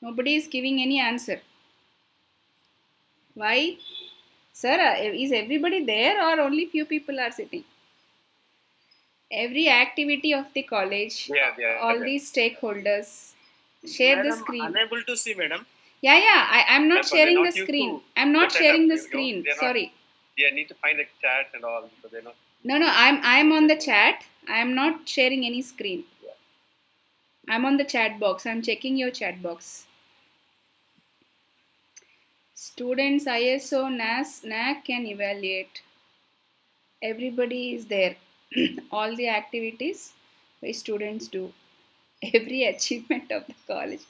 Nobody is giving any answer. Why? Sir, uh, is everybody there or only few people are sitting? Every activity of the college, Yeah, yeah. all these stakeholders, share the screen. Unable to see, madam. Yeah, yeah, I, I'm not Yeah, sharing they're the not used screen. I'm not sharing the screen. they're not- Sorry. Yeah, I need to find a chat and all because they're not. No, no, I'm I'm on the chat. I'm not sharing any screen. I'm on the chat box. I'm checking your chat box. Students ISO NAS NAC can evaluate. Everybody is there. All the activities by students do. Every achievement of the college.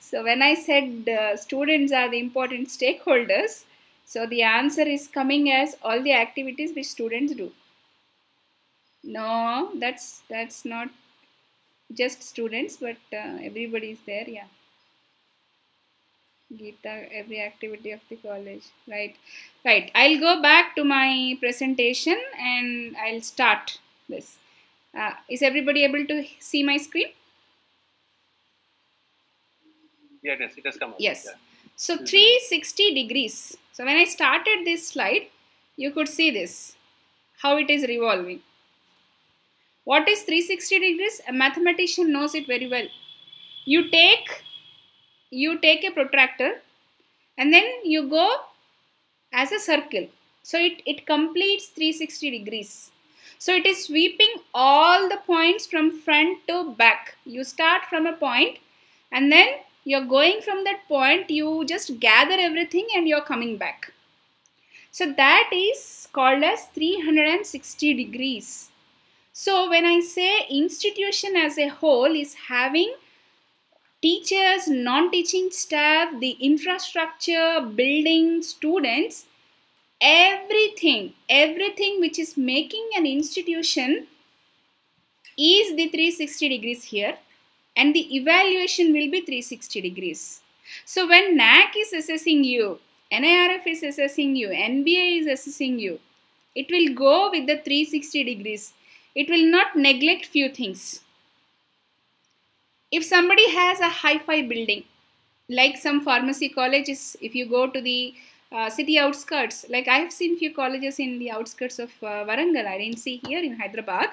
So when I said uh, students are the important stakeholders, so the answer is coming as all the activities which students do. No, that's that's not just students, but uh, everybody is there. Yeah. Geeta, every activity of the college. Right, right. I'll go back to my presentation and I'll start this. Uh, is everybody able to see my screen? Yeah, it, is, it has come up. Yes. Yeah. So mm-hmm. 360 degrees. So when I started this slide, you could see this, how it is revolving. What is 360 degrees? A mathematician knows it very well. You take, you take a protractor and then you go as a circle. So it, it completes 360 degrees. So it is sweeping all the points from front to back. You start from a point and then you're going from that point, you just gather everything and you're coming back. So that is called as 360 degrees. So when I say institution as a whole is having teachers, non-teaching staff, the infrastructure, building, students, everything, everything which is making an institution is the 360 degrees here and the evaluation will be 360 degrees. So when NAAC is assessing you, NIRF is assessing you, NBA is assessing you, it will go with the 360 degrees. It will not neglect few things. If somebody has a hi-fi building, like some pharmacy colleges, if you go to the uh, city outskirts. Like I have seen few colleges in the outskirts of uh, Warangal. I didn't see here in Hyderabad.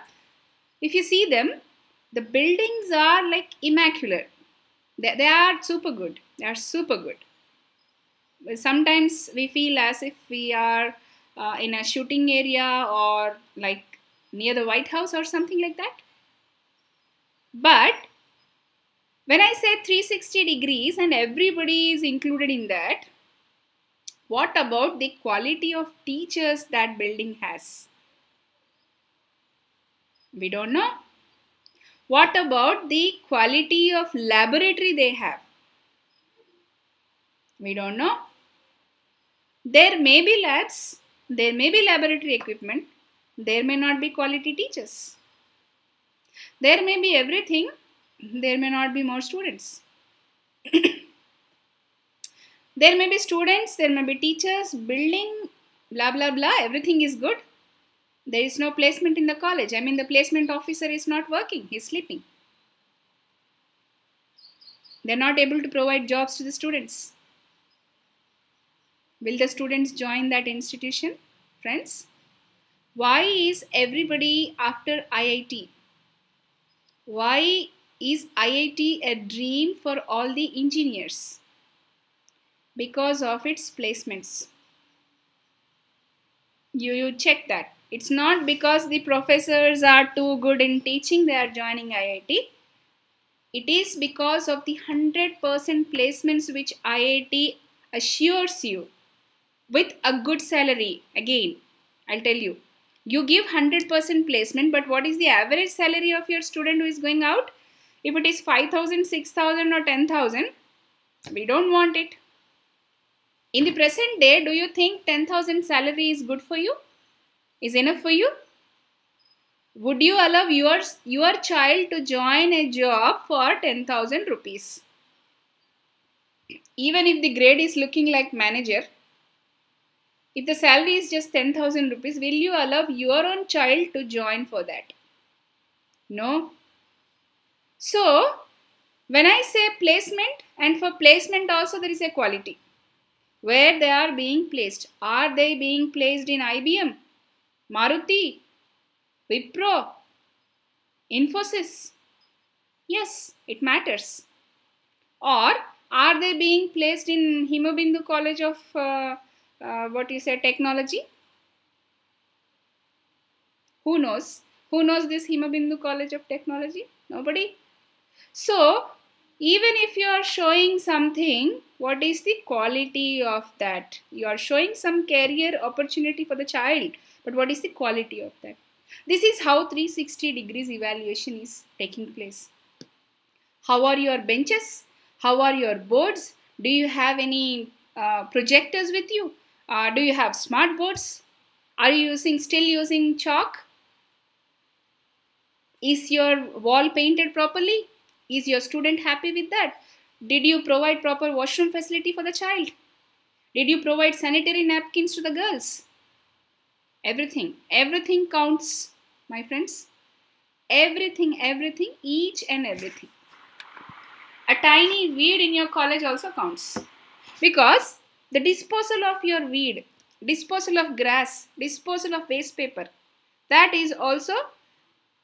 If you see them, the buildings are like immaculate. They, they are super good. They are super good. Sometimes we feel as if we are uh, in a shooting area or like near the White House or something like that. But when I say 360 degrees and everybody is included in that, what about the quality of teachers that building has? We don't know. What about the quality of laboratory they have? We don't know. There may be labs, there may be laboratory equipment, there may not be quality teachers. There may be everything, there may not be more students. there may be students, there may be teachers, building, blah blah blah, everything is good. There is no placement in the college. I mean, the placement officer is not working, he's sleeping. They're not able to provide jobs to the students. Will the students join that institution, friends? Why is everybody after IIT? Why is IIT a dream for all the engineers? Because of its placements. You, you check that. It's not because the professors are too good in teaching they are joining IIT. It is because of the 100% placements which IIT assures you with a good salary. Again, I'll tell you. You give 100% placement, but what is the average salary of your student who is going out? If it is 5,000, 6,000 or 10,000, we don't want it. In the present day, do you think 10,000 salary is good for you? Is enough for you? Would you allow your, your child to join a job for 10,000 rupees? Even if the grade is looking like manager, if the salary is just 10,000 rupees, will you allow your own child to join for that? No. So, when I say placement, and for placement also there is a quality. Where they are being placed. Are they being placed in IBM, Maruti, Wipro, Infosys? Yes, it matters. Or are they being placed in Himabindu College of uh, uh, what you say technology? Who knows? Who knows this himabindu college of technology? Nobody? So even if you are showing something what is the quality of that? You are showing some career opportunity for the child but what is the quality of that this is how 360 degrees evaluation is taking place how are your benches how are your boards do you have any uh, projectors with you uh, do you have smart boards? Are you using still using chalk? Is your wall painted properly? Is your student happy with that? Did you provide proper washroom facility for the child? Did you provide sanitary napkins to the girls? Everything. Everything counts, my friends. Everything, everything, each and everything. A tiny weed in your college also counts. Because the disposal of your weed, disposal of grass, disposal of waste paper, that is also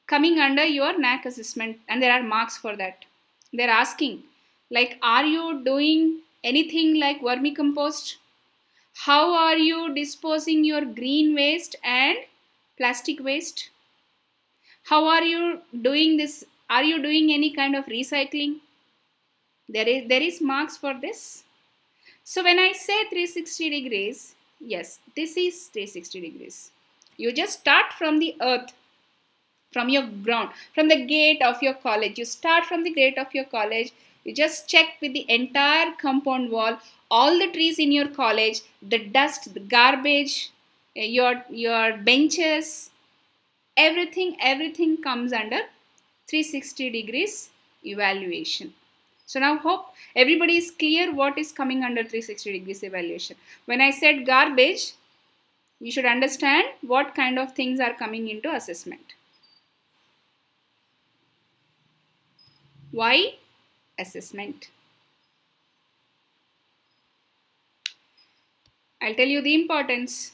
coming under your NAAC assessment and there are marks for that. They're asking like are you doing anything like vermicompost? How are you disposing your green waste and plastic waste? How are you doing this? Are you doing any kind of recycling? There is, there is marks for this. So when I say 360 degrees, yes, this is 360 degrees. You just start from the earth, from your ground, from the gate of your college. You start from the gate of your college. You just check with the entire compound wall, all the trees in your college, the dust, the garbage, eh, your, your benches, everything, everything comes under 360 degrees evaluation. So now hope everybody is clear what is coming under 360 degrees evaluation. When I said garbage, you should understand what kind of things are coming into assessment. Why? Assessment. I'll tell you the importance.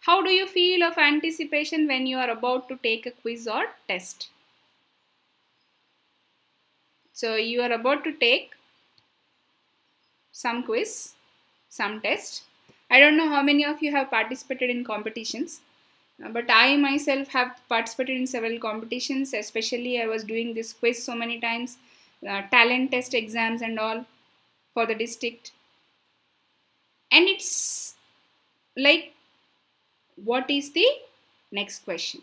How do you feel of anticipation when you are about to take a quiz or test? So you are about to take some quiz, some test. I don't know how many of you have participated in competitions, but I myself have participated in several competitions. Especially, I was doing this quiz so many times, uh, talent test exams and all for the district. And it's like what is the next question?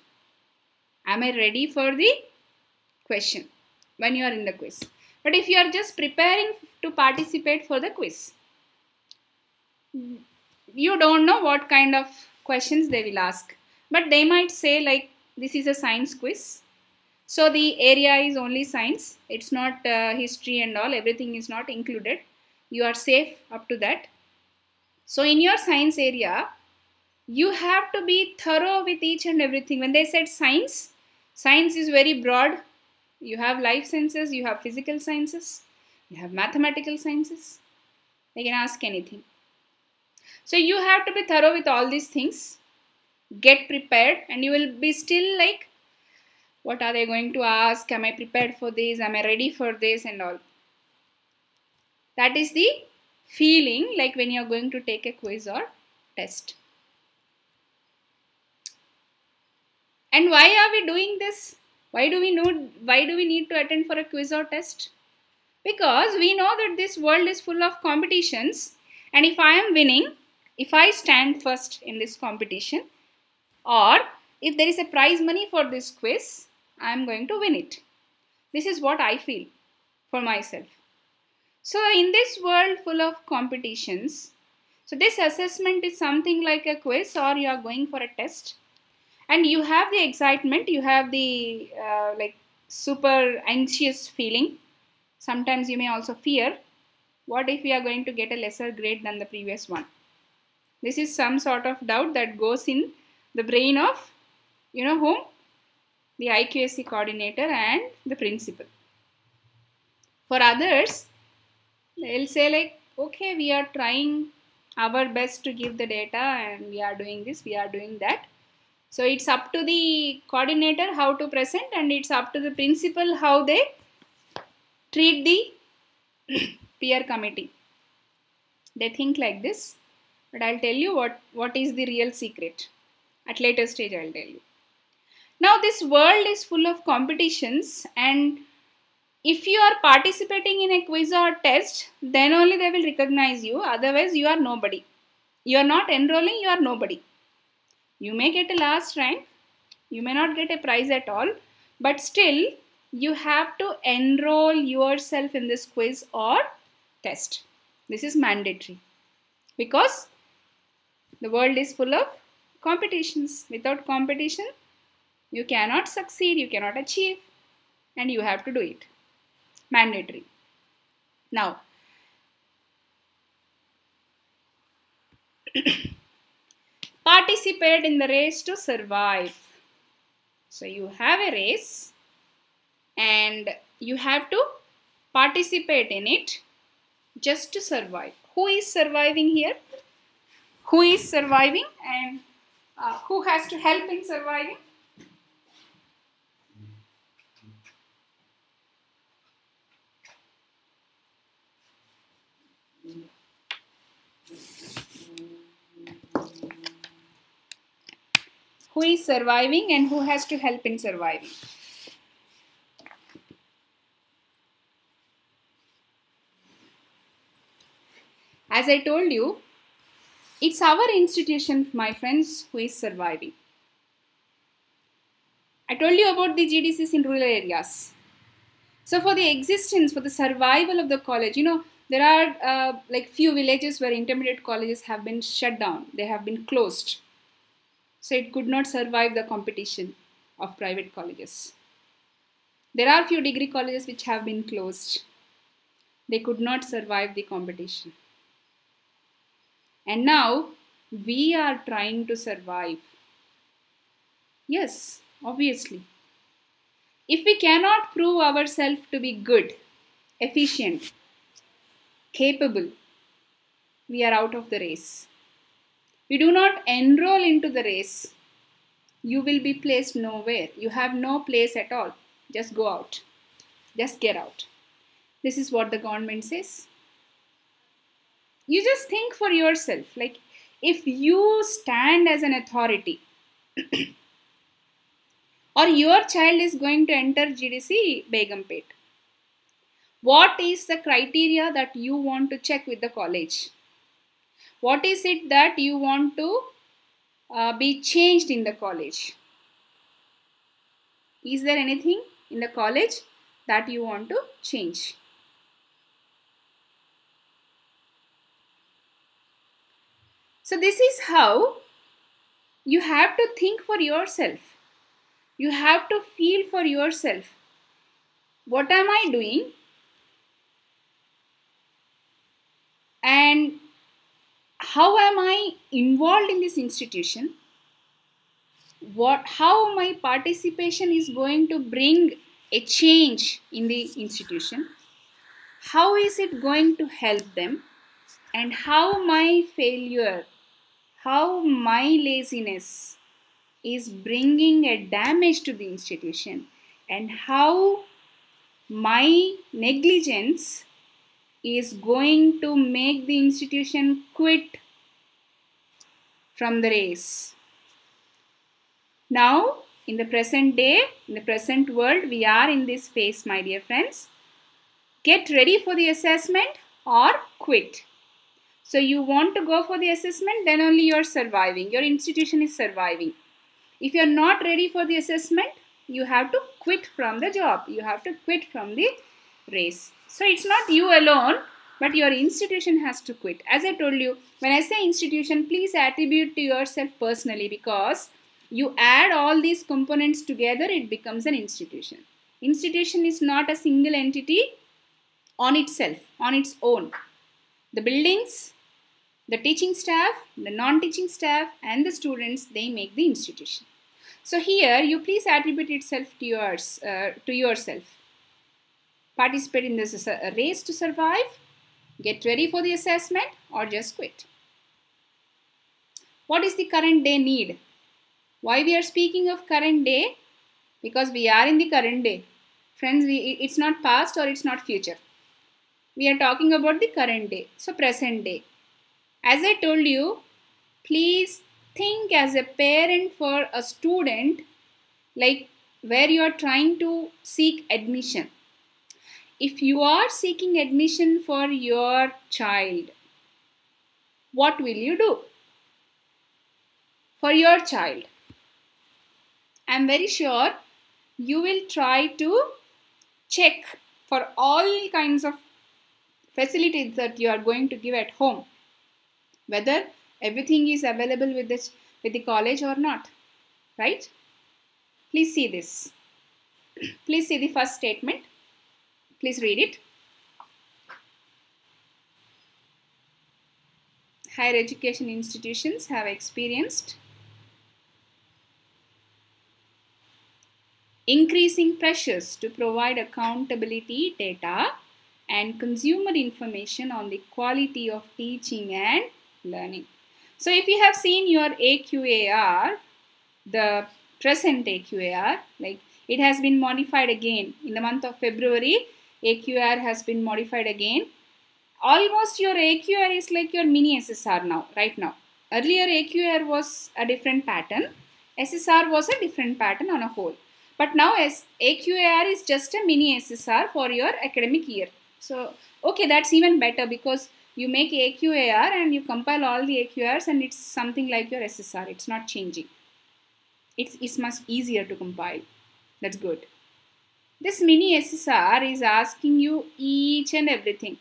Am I ready for the question when you are in the quiz? But if you are just preparing to participate for the quiz, you don't know what kind of questions they will ask. But they might say like this is a science quiz. So the area is only science. It's not uh, history and all. Everything is not included. You are safe up to that. So in your science area, you have to be thorough with each and everything. When they said science, science is very broad. You have life sciences, you have physical sciences, you have mathematical sciences. They can ask anything. So you have to be thorough with all these things. Get prepared, and you will be still like, what are they going to ask? Am I prepared for this? Am I ready for this? And all. That is the feeling like when you are going to take a quiz or test. And why are we doing this? Why do we why do we need to attend for a quiz or test? Because we know that this world is full of competitions and if I am winning, if I stand first in this competition or if there is a prize money for this quiz, I am going to win it. This is what I feel for myself. So in this world full of competitions, so this assessment is something like a quiz or you are going for a test and you have the excitement you have the uh, like super anxious feeling sometimes you may also fear what if we are going to get a lesser grade than the previous one this is some sort of doubt that goes in the brain of you know whom the IQAC coordinator and the principal for others they'll say like okay we are trying our best to give the data and we are doing this we are doing that so it's up to the coordinator how to present and it's up to the principal how they treat the peer committee. They think like this, but I'll tell you what, what is the real secret. At later stage I'll tell you. Now this world is full of competitions and if you are participating in a quiz or test, then only they will recognize you. Otherwise, you are nobody. You are not enrolling, you are nobody. You may get a last rank, you may not get a prize at all, but still you have to enroll yourself in this quiz or test. This is mandatory because the world is full of competitions. Without competition, you cannot succeed, you cannot achieve, and you have to do it. Mandatory. Now, participate in the race to survive. So you have a race and you have to participate in it just to survive. Who is surviving here? Who is surviving and uh, who has to help in surviving? Who is surviving and who has to help in surviving. As I told you, it's our institution, my friends, who is surviving. I told you about the GDCs in rural areas. So for the existence, for the survival of the college, you know, there are uh, like few villages where intermediate colleges have been shut down. They have been closed so it could not survive the competition of private colleges. There are few degree colleges which have been closed. They could not survive the competition. And now we are trying to survive. Yes, obviously. If we cannot prove ourselves to be good, efficient, capable, we are out of the race. We do not enroll into the race. You will be placed nowhere. You have no place at all. Just go out. Just get out. This is what the government says. You just think for yourself. Like, if you stand as an authority, or your child is going to enter GDC Begumpet, what is the criteria that you want to check with the college? What is it that you want to uh, be changed in the college? Is there anything in the college that you want to change? So, this is how you have to think for yourself. You have to feel for yourself. What am I doing? And how am I involved in this institution? What, how my participation is going to bring a change in the institution? How is it going to help them? And how my failure, how my laziness is bringing a damage to the institution, and how my negligence is going to make the institution quit from the race. Now, in the present day, in the present world, we are in this phase, my dear friends. Get ready for the assessment or quit. So, you want to go for the assessment, then only you are surviving. Your institution is surviving. If you are not ready for the assessment, you have to quit from the job. You have to quit from the race. So it's not you alone, but your institution has to quit. As I told you, when I say institution, please attribute to yourself personally because you add all these components together, it becomes an institution. Institution is not a single entity on itself, on its own. The buildings, the teaching staff, the non-teaching staff and the students, they make the institution. So here you please attribute itself to yours, uh, to yourself participate in this race to survive, get ready for the assessment, or just quit. What is the current day need? Why we are speaking of current day? Because we are in the current day. Friends, we, it's not past or it's not future. We are talking about the current day. So, present day. As I told you, please think as a parent for a student like where you are trying to seek admission if you are seeking admission for your child, what will you do? For your child, I am very sure you will try to check for all kinds of facilities that you are going to give at home, whether everything is available with this with the college or not, right? Please see this. Please see the first statement. Please read it. Higher education institutions have experienced increasing pressures to provide accountability data and consumer information on the quality of teaching and learning. So if you have seen your AQAR, the present AQAR, like it has been modified again in the month of February AQR has been modified again. Almost your AQR is like your mini SSR now, right now. Earlier AQR was a different pattern. SSR was a different pattern on a whole. But now as AQAR is just a mini SSR for your academic year. So, okay, that's even better because you make AQAR and you compile all the AQRs and it's something like your SSR. It's not changing. It's, it's much easier to compile. That's good. This mini SSR is asking you each and everything.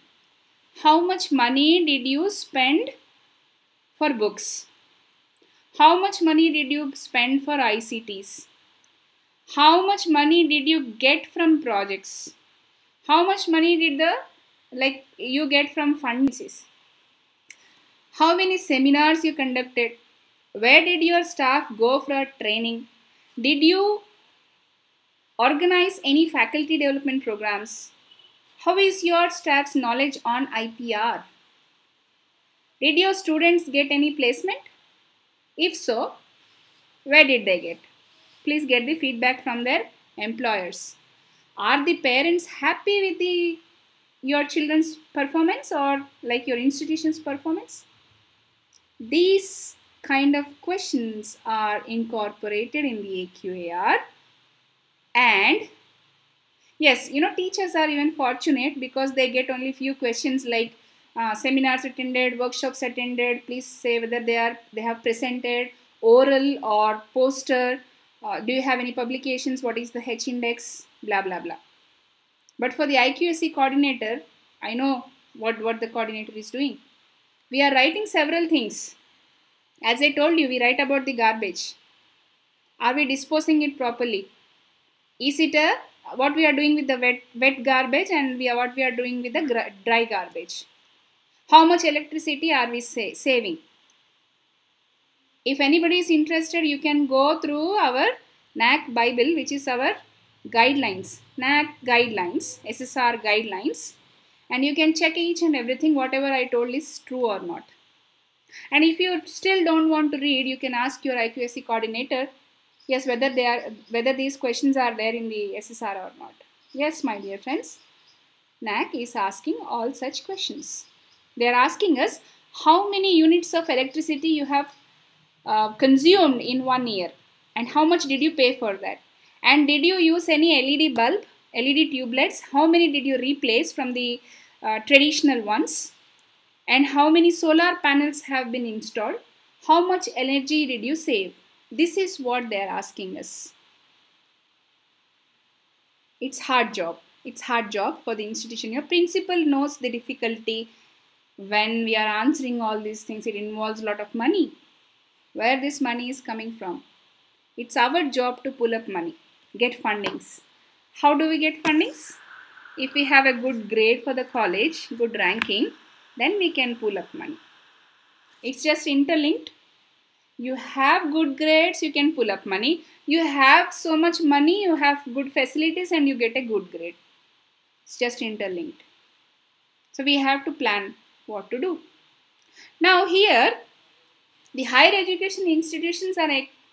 How much money did you spend for books? How much money did you spend for ICTs? How much money did you get from projects? How much money did the like you get from funds? How many seminars you conducted? Where did your staff go for training? Did you Organize any faculty development programs. How is your staff's knowledge on IPR? Did your students get any placement? If so, where did they get? Please get the feedback from their employers. Are the parents happy with the your children's performance or like your institution's performance? These kind of questions are incorporated in the AQAR and yes you know teachers are even fortunate because they get only few questions like uh, seminars attended workshops attended. Please say whether they are they have presented oral or poster. Uh, do you have any publications? What is the h index? Blah blah blah. But for the IQAC coordinator i know what what the coordinator is doing. We are writing several things. As I told you, we write about the garbage. Are we disposing it properly? Is it a, what we are doing with the wet, wet garbage and we are, what we are doing with the dry garbage? How much electricity are we sa saving? If anybody is interested, you can go through our NAAC Bible, which is our guidelines, NAAC guidelines, SSR guidelines, and you can check each and everything, whatever I told is true or not. And if you still don't want to read, you can ask your IQAC coordinator, yes, whether they are whether these questions are there in the SSR or not. Yes, my dear friends, NAAC is asking all such questions. They are asking us how many units of electricity you have uh, consumed in one year and how much did you pay for that. And did you use any LED bulb, LED tubelets? How many did you replace from the uh, traditional ones? and how many solar panels have been installed, how much energy did you save? This is what they are asking us. It's hard job. It's hard job for the institution. Your principal knows the difficulty when we are answering all these things. It involves a lot of money. Where this money is coming from? It's our job to pull up money, get fundings. How do we get fundings? If we have a good grade for the college, good ranking, then we can pull up money. It's just interlinked. You have good grades, you can pull up money. You have so much money, you have good facilities and you get a good grade. It's just interlinked. So we have to plan what to do. Now here, the higher education institutions are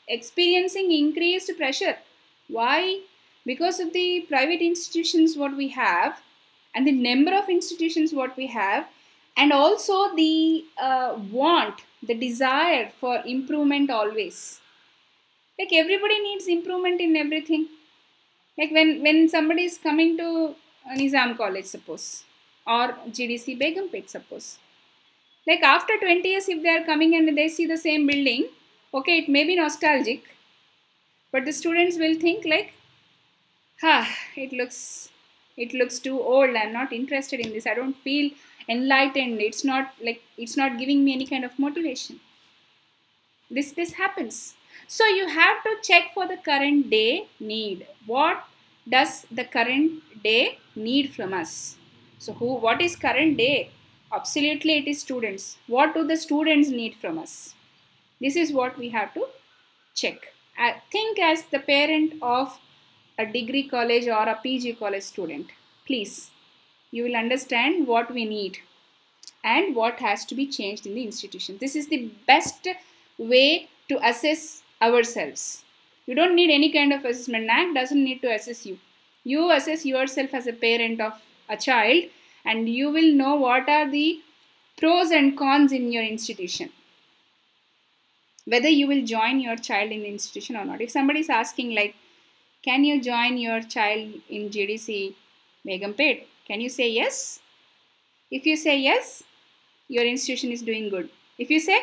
experiencing increased pressure. Why? Because of the private institutions what we have and the number of institutions what we have and also the uh, want the desire for improvement always. Like everybody needs improvement in everything. Like when when somebody is coming to an Nizam college suppose or GDC Begumpet suppose. Like after 20 years if they are coming and they see the same building okay it may be nostalgic but the students will think like ah it looks it looks too old. I'm not interested in this. I don't feel enlightened. It's not like it's not giving me any kind of motivation. This this happens. So you have to check for the current day need. What does the current day need from us? So who what is current day? Absolutely it is students. What do the students need from us? This is what we have to check. I think as the parent of a degree college or a pg college student please you will understand what we need and what has to be changed in the institution. This is the best way to assess ourselves. You don't need any kind of assessment. NAAC doesn't need to assess you. You assess yourself as a parent of a child and you will know what are the pros and cons in your institution. Whether you will join your child in the institution or not. If somebody is asking like, can you join your child in GDC Begumpet? Can you say yes? If you say yes, your institution is doing good. If you say,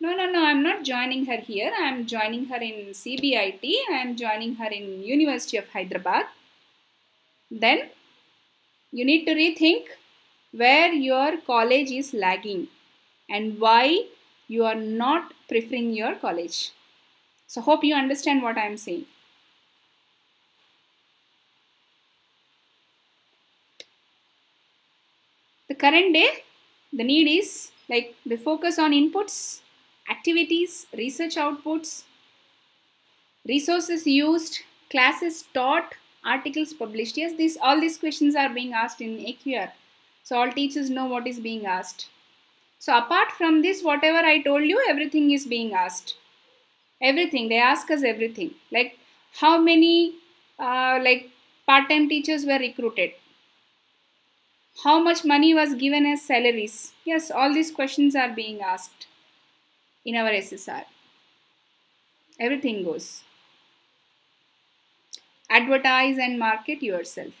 no, no, no, I'm not joining her here. I'm joining her in CBIT. I'm joining her in University of Hyderabad. Then you need to rethink where your college is lagging and why you are not preferring your college. So hope you understand what I am saying. Current day, the need is like the focus on inputs, activities, research outputs, resources used, classes taught, articles published. Yes, these all these questions are being asked in AQR. So all teachers know what is being asked. So apart from this, whatever I told you, everything is being asked. Everything they ask us everything. Like how many uh, like part-time teachers were recruited how much money was given as salaries? Yes all these questions are being asked in our ssr everything goes. Advertise and market yourself.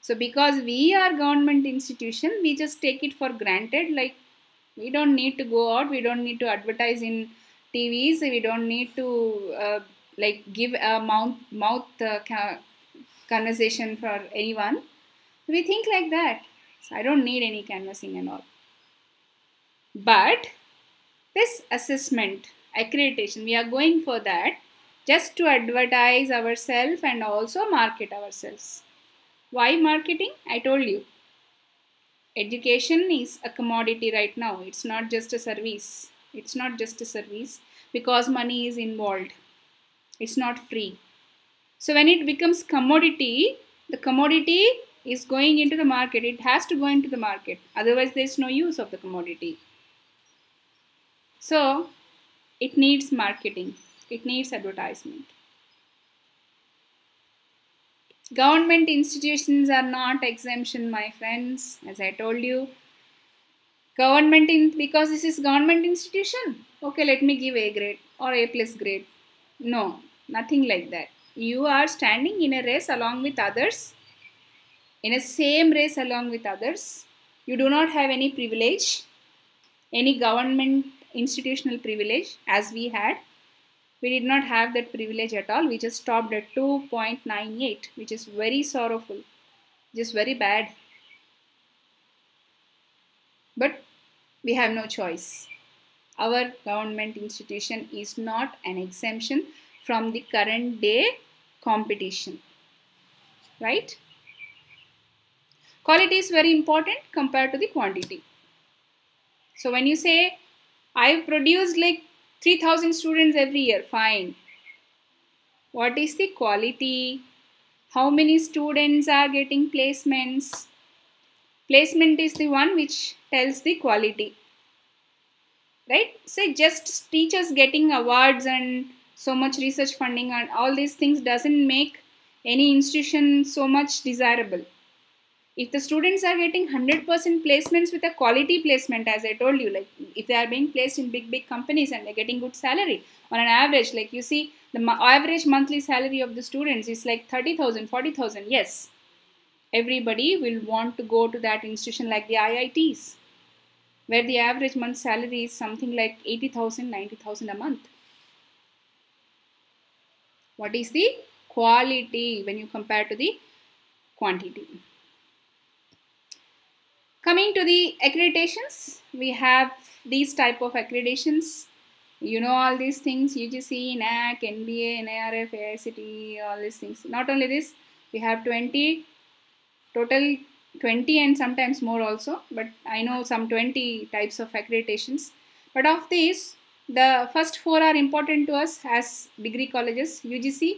So because we are government institution we just take it for granted like we don't need to go out we don't need to advertise in tvs we don't need to uh, like give a mouth mouth uh, conversation for anyone we think like that. So i don't need any canvassing and all. But this assessment accreditation we are going for that just to advertise ourselves and also market ourselves. Why marketing? I told you. Education is a commodity right now. It's not just a service. It's not just a service because money is involved. It's not free. So when it becomes commodity the commodity is going into the market it has to go into the market otherwise there's no use of the commodity. So it needs marketing it needs advertisement. Government institutions are not exemption my friends as i told you. Government in because this is government institution okay let me give a grade or a plus grade. No Nothing like that. You are standing in a race along with others, in a same race along with others. You do not have any privilege, any government institutional privilege as we had. We did not have that privilege at all. We just stopped at 2.98, which is very sorrowful, just very bad. But we have no choice. Our government institution is not an exemption from the current day competition right quality is very important compared to the quantity. So when you say i've produced like 3000 students every year fine. What is the quality? How many students are getting placements? Placement is the one which tells the quality. Right? Say just teachers getting awards and so much research funding and all these things doesn't make any institution so much desirable if the students are getting 100% placements with a quality placement as i told you like if they are being placed in big big companies and they're getting good salary on an average like you see the average monthly salary of the students is like 30000 40000 yes everybody will want to go to that institution like the iits where the average month salary is something like 80000 90000 a month what is the quality when you compare to the quantity. Coming to the accreditations, we have these type of accreditations. You know all these things, UGC, NAAC, NBA, NIRF, AICTE, all these things. Not only this, we have 20, total 20 and sometimes more also, but I know some 20 types of accreditations. But of these, the first four are important to us as degree colleges UGC,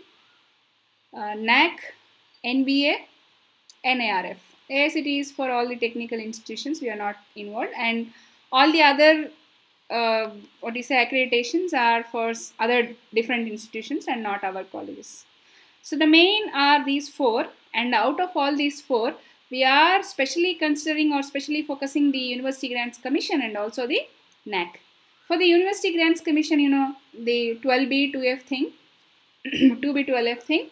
uh, NAAC, NBA, NIRF. AICTE is for all the technical institutions, we are not involved, and all the other uh, what you say accreditations are for other different institutions and not our colleges. So the main are these four, and out of all these four, we are specially considering or specially focusing the University Grants Commission and also the NAAC. For the University Grants Commission, you know, the 12B, 2F thing, 2B, 12F thing,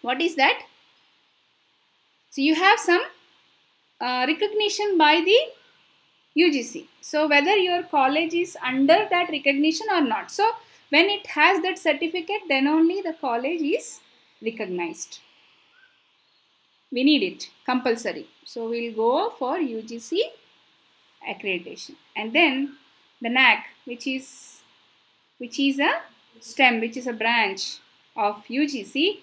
what is that? So you have some uh, recognition by the UGC. So whether your college is under that recognition or not. So when it has that certificate, then only the college is recognized. We need it compulsory. So we'll go for UGC accreditation. And then the NAAC, which is which is a stem, which is a branch of UGC,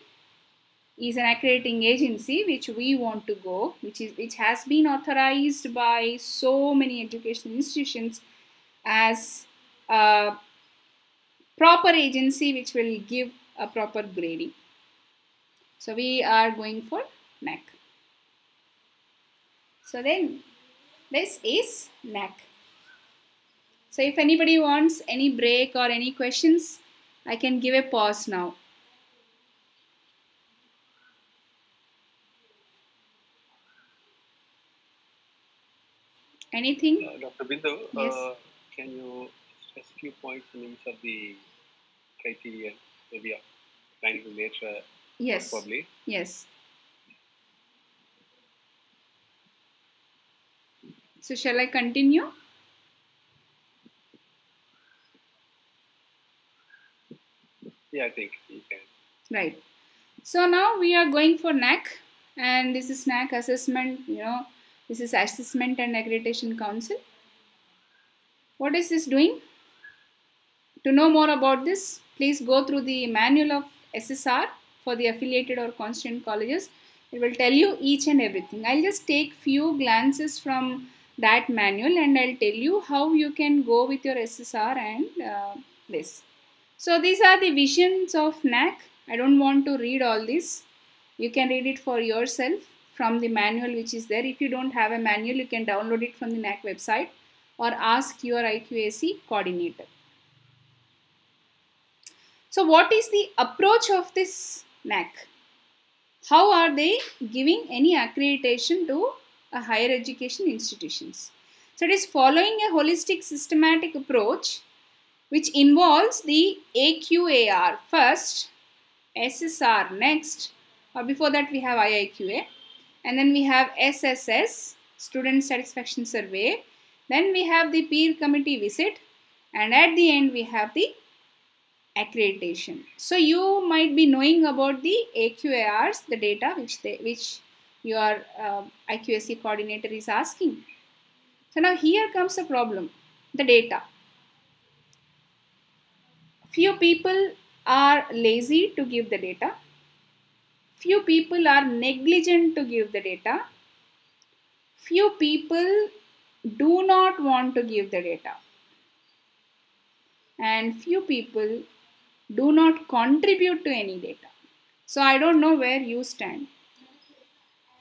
is an accrediting agency which we want to go, which is which has been authorized by so many educational institutions as a proper agency which will give a proper grading. So we are going for NAAC. So then this is NAAC. So if anybody wants any break or any questions, I can give a pause now. Anything? Uh, Dr. Bindu, Yes. uh, can you stress a few points in each of the criteria, maybe of to later Yes. probably? Yes. So shall I continue? Yeah, I think you can. Right. So now we are going for NAAC and this is NAAC assessment, you know, this is Assessment and Accreditation Council. What is this doing? To know more about this, please go through the manual of SSR for the affiliated or constituent colleges. It will tell you each and everything. I'll just take few glances from that manual and I'll tell you how you can go with your SSR and uh, this. So these are the visions of NAAC. I don't want to read all this. You can read it for yourself from the manual which is there. If you don't have a manual, you can download it from the NAAC website or ask your IQAC coordinator. So what is the approach of this NAAC? How are they giving any accreditation to a higher education institutions? So it is following a holistic systematic approach which involves the AQAR first, SSR next, or before that we have IIQA, and then we have SSS, Student Satisfaction Survey, then we have the peer committee visit, and at the end we have the accreditation. So you might be knowing about the AQARs, the data which they which your uh, IQAC coordinator is asking. So now here comes the problem, the data few people are lazy to give the data few people are negligent to give the data. Few people do not want to give the data. And few people do not contribute to any data. So i don't know where you stand.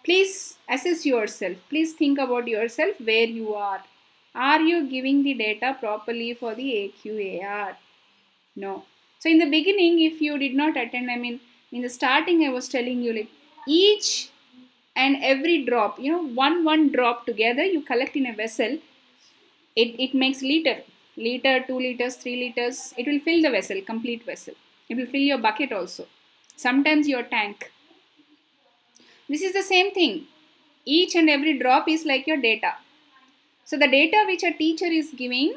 Please assess yourself. Please think about yourself where you are. Are you giving the data properly for the aqar no. So in the beginning if you did not attend i mean in the starting i was telling you like each and every drop you know one one drop together you collect in a vessel it, it makes liter liter 2 liters 3 liters it will fill the vessel complete vessel. It will fill your bucket also. Sometimes your tank. This is the same thing. Each and every drop is like your data. So the data which a teacher is giving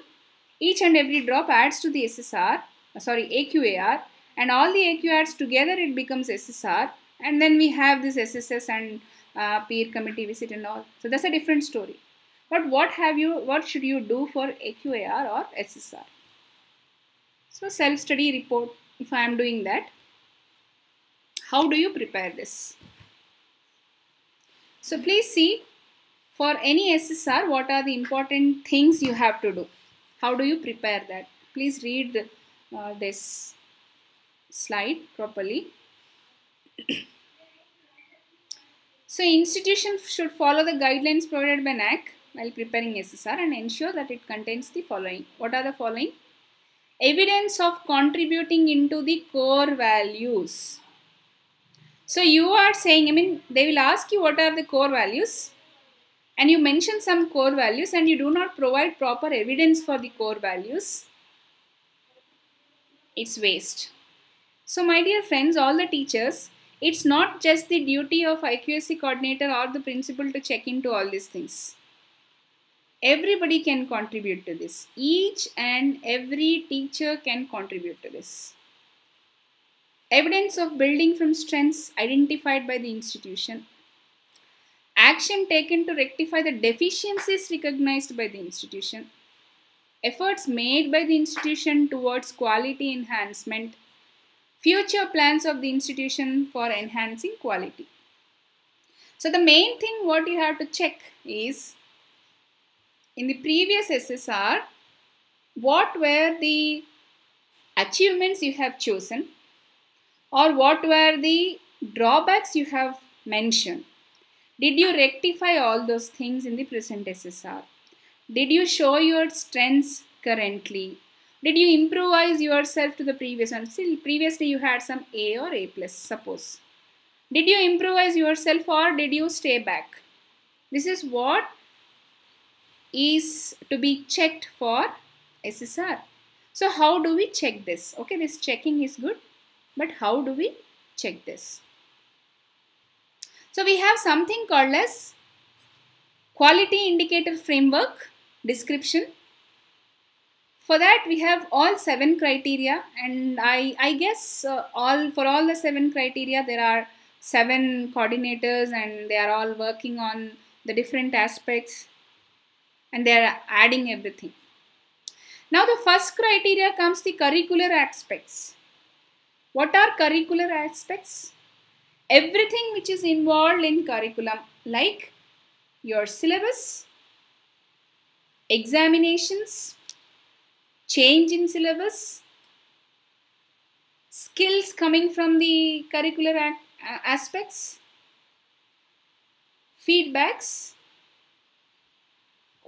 each and every drop adds to the ssr sorry AQAR and all the AQARs together it becomes SSR and then we have this SSS and uh, peer committee visit and all. So that's a different story. But what have you, what should you do for AQAR or SSR? So self-study report, if I am doing that, how do you prepare this? So please see for any SSR, what are the important things you have to do? How do you prepare that? Please read the uh, this slide properly. so institutions should follow the guidelines provided by NAAC while preparing SSR and ensure that it contains the following. What are the following? Evidence of contributing into the core values. So you are saying, I mean, they will ask you what are the core values and you mention some core values and you do not provide proper evidence for the core values it's waste. So my dear friends, all the teachers, it's not just the duty of IQAC coordinator or the principal to check into all these things. Everybody can contribute to this. Each and every teacher can contribute to this. Evidence of building from strengths identified by the institution. Action taken to rectify the deficiencies recognized by the institution efforts made by the institution towards quality enhancement, future plans of the institution for enhancing quality. So the main thing what you have to check is in the previous SSR, what were the achievements you have chosen or what were the drawbacks you have mentioned. Did you rectify all those things in the present SSR? Did you show your strengths currently? Did you improvise yourself to the previous one? Still, previously you had some A or A plus, suppose. Did you improvise yourself or did you stay back? This is what is to be checked for SSR. So how do we check this? Okay, this checking is good, but how do we check this? So we have something called as quality indicator framework description. For that we have all seven criteria and I, I guess uh, all for all the seven criteria there are seven coordinators and they are all working on the different aspects and they are adding everything. Now the first criteria comes the curricular aspects. What are curricular aspects? Everything which is involved in curriculum like your syllabus, examinations, change in syllabus, skills coming from the curricular aspects, feedbacks,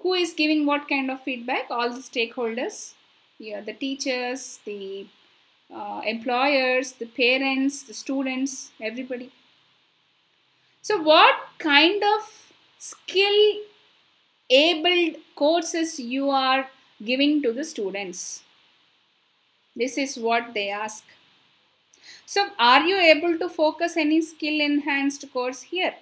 who is giving what kind of feedback all the stakeholders yeah the teachers the uh, employers the parents the students everybody. So what kind of skill abled courses you are giving to the students. This is what they ask. So are you able to focus any skill enhanced course here?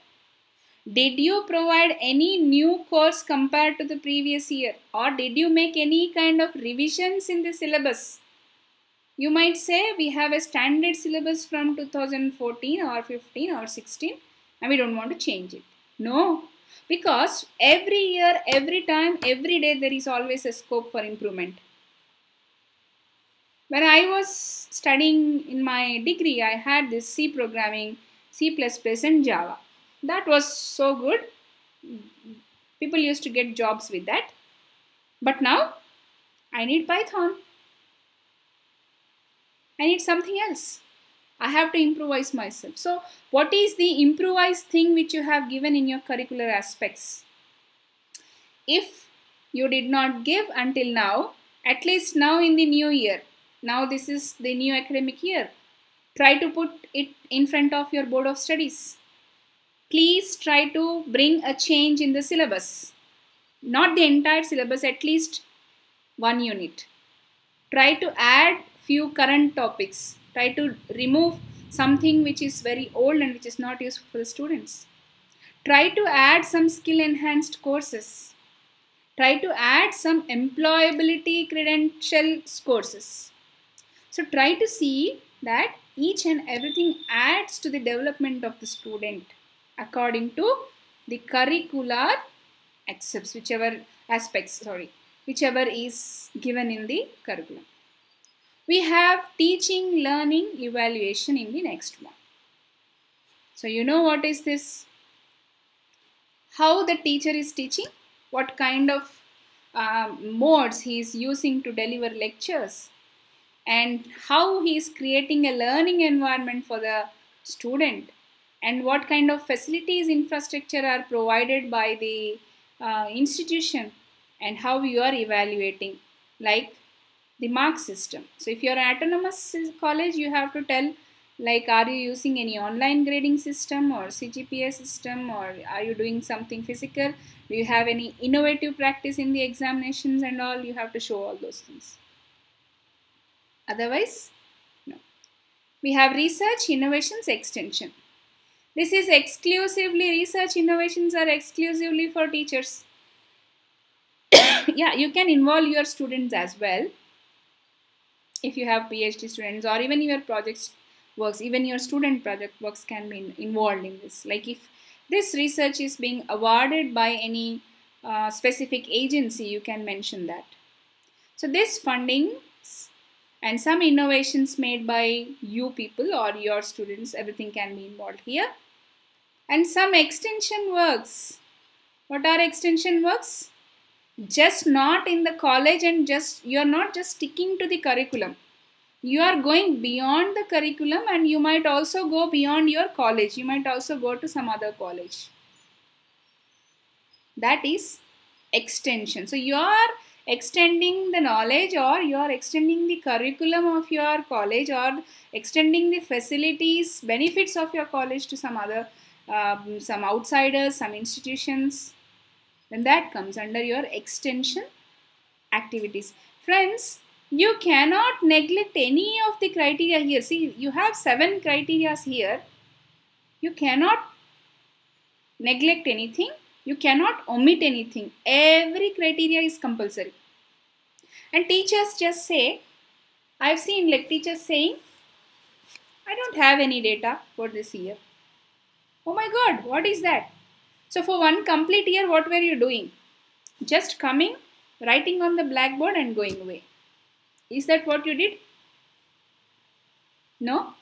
Did you provide any new course compared to the previous year? Or did you make any kind of revisions in the syllabus? You might say we have a standard syllabus from 2014 or 15 or 16 and we don't want to change it. No, because every year, every time, every day there is always a scope for improvement. When I was studying in my degree, I had this C programming, C++ and Java. That was so good. People used to get jobs with that. But now I need Python. I need something else I have to improvise myself so what is the improvised thing which you have given in your curricular aspects if you did not give until now at least now in the new year now this is the new academic year try to put it in front of your board of studies please try to bring a change in the syllabus. Not the entire syllabus, at least one unit. Try to add few current topics. Try to remove something which is very old and which is not useful for the students. Try to add some skill enhanced courses. Try to add some employability credentials courses. So try to see that each and everything adds to the development of the student according to the curricular accepts whichever aspects sorry whichever is given in the curriculum we have teaching learning evaluation in the next one. So you know what is this? How the teacher is teaching? What kind of uh, modes he is using to deliver lectures? And how he is creating a learning environment for the student? And what kind of facilities infrastructure are provided by the uh, institution? And how you are evaluating? Like the mark system. So if you're an autonomous college you have to tell like are you using any online grading system or cgpa system or are you doing something physical? Do you have any innovative practice in the examinations and all? You have to show all those things. Otherwise no. We have research innovations extension. This is exclusively research innovations are exclusively for teachers. yeah, you can involve your students as well. If you have PhD students or even your projects works, even your student project works can be involved in this. Like if this research is being awarded by any uh, specific agency, you can mention that. So this funding and some innovations made by you people or your students, everything can be involved here and some extension works. What are extension works? Just not in the college and just you are not just sticking to the curriculum. You are going beyond the curriculum and you might also go beyond your college. You might also go to some other college. That is extension. So you are extending the knowledge or you are extending the curriculum of your college or extending the facilities benefits of your college to some other um, some outsiders some institutions then that comes under your extension activities friends you cannot neglect any of the criteria here see you have seven criterias here you cannot neglect anything you cannot omit anything. Every criteria is compulsory. And teachers just say, I've seen like teachers saying, I don't have any data for this year. Oh my god, what is that? So for one complete year, what were you doing? Just coming, writing on the blackboard and going away. Is that what you did? No?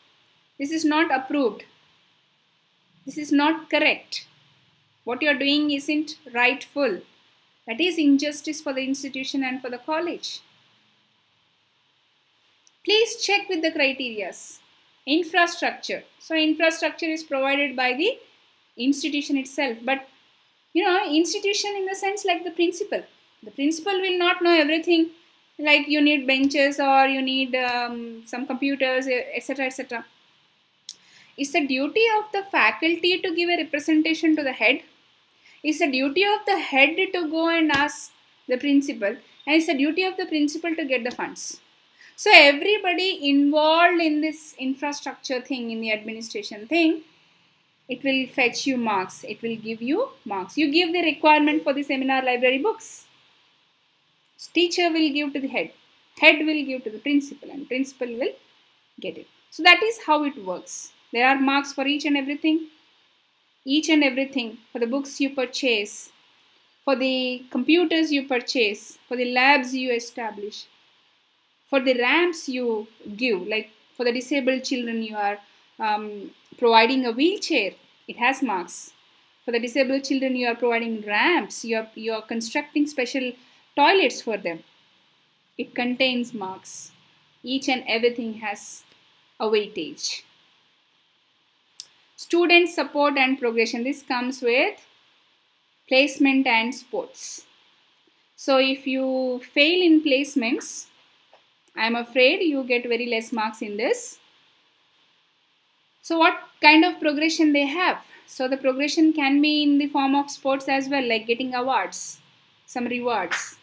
This is not approved. This is not correct. What you are doing isn't rightful. That is injustice for the institution and for the college. Please check with the criterias. Infrastructure. So infrastructure is provided by the institution itself. But you know, institution in the sense like the principal. The principal will not know everything like you need benches or you need um, some computers, etc. etc. It's the duty of the faculty to give a representation to the head. It's the duty of the head to go and ask the principal, and it's the duty of the principal to get the funds. So everybody involved in this infrastructure thing, in the administration thing, it will fetch you marks. It will give you marks. You give the requirement for the seminar library books. Teacher will give to the head. Head will give to the principal and principal will get it. So that is how it works. There are marks for each and everything. Each and everything for the books you purchase, for the computers you purchase, for the labs you establish, for the ramps you give, like for the disabled children you are um, providing a wheelchair, it has marks. For the disabled children you are providing ramps, you are, you are constructing special toilets for them. It contains marks. Each and everything has a weightage student support and progression this comes with placement and sports so if you fail in placements i'm afraid you get very less marks in this so what kind of progression they have so the progression can be in the form of sports as well like getting awards some rewards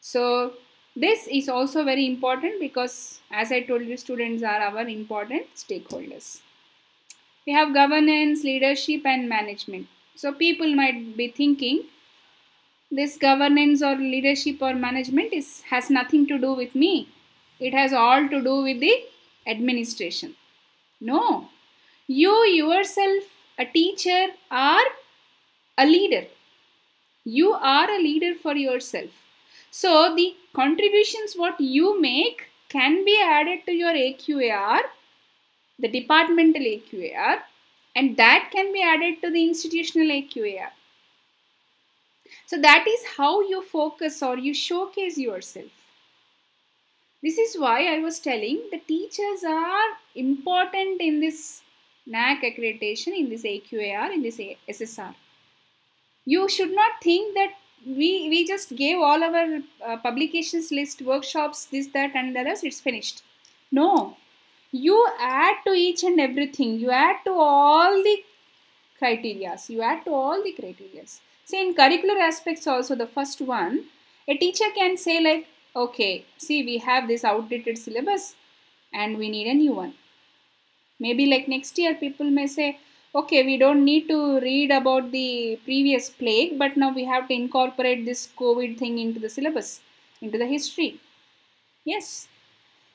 so this is also very important because as i told you students are our important stakeholders we have governance, leadership, and management. So people might be thinking this governance or leadership or management is has nothing to do with me. It has all to do with the administration. No, you yourself, a teacher, are a leader. You are a leader for yourself. So the contributions what you make can be added to your AQAR the departmental AQAR and that can be added to the institutional AQAR. So that is how you focus or you showcase yourself. This is why I was telling the teachers are important in this NAAC accreditation, in this AQAR, in this SSR. You should not think that we, we just gave all our uh, publications list, workshops, this, that and the others, it's finished. No, you add to each and everything you add to all the criterias you add to all the criterias See, in curricular aspects also the first one a teacher can say like okay see we have this outdated syllabus and we need a new one maybe like next year people may say okay we don't need to read about the previous plague but now we have to incorporate this covid thing into the syllabus into the history yes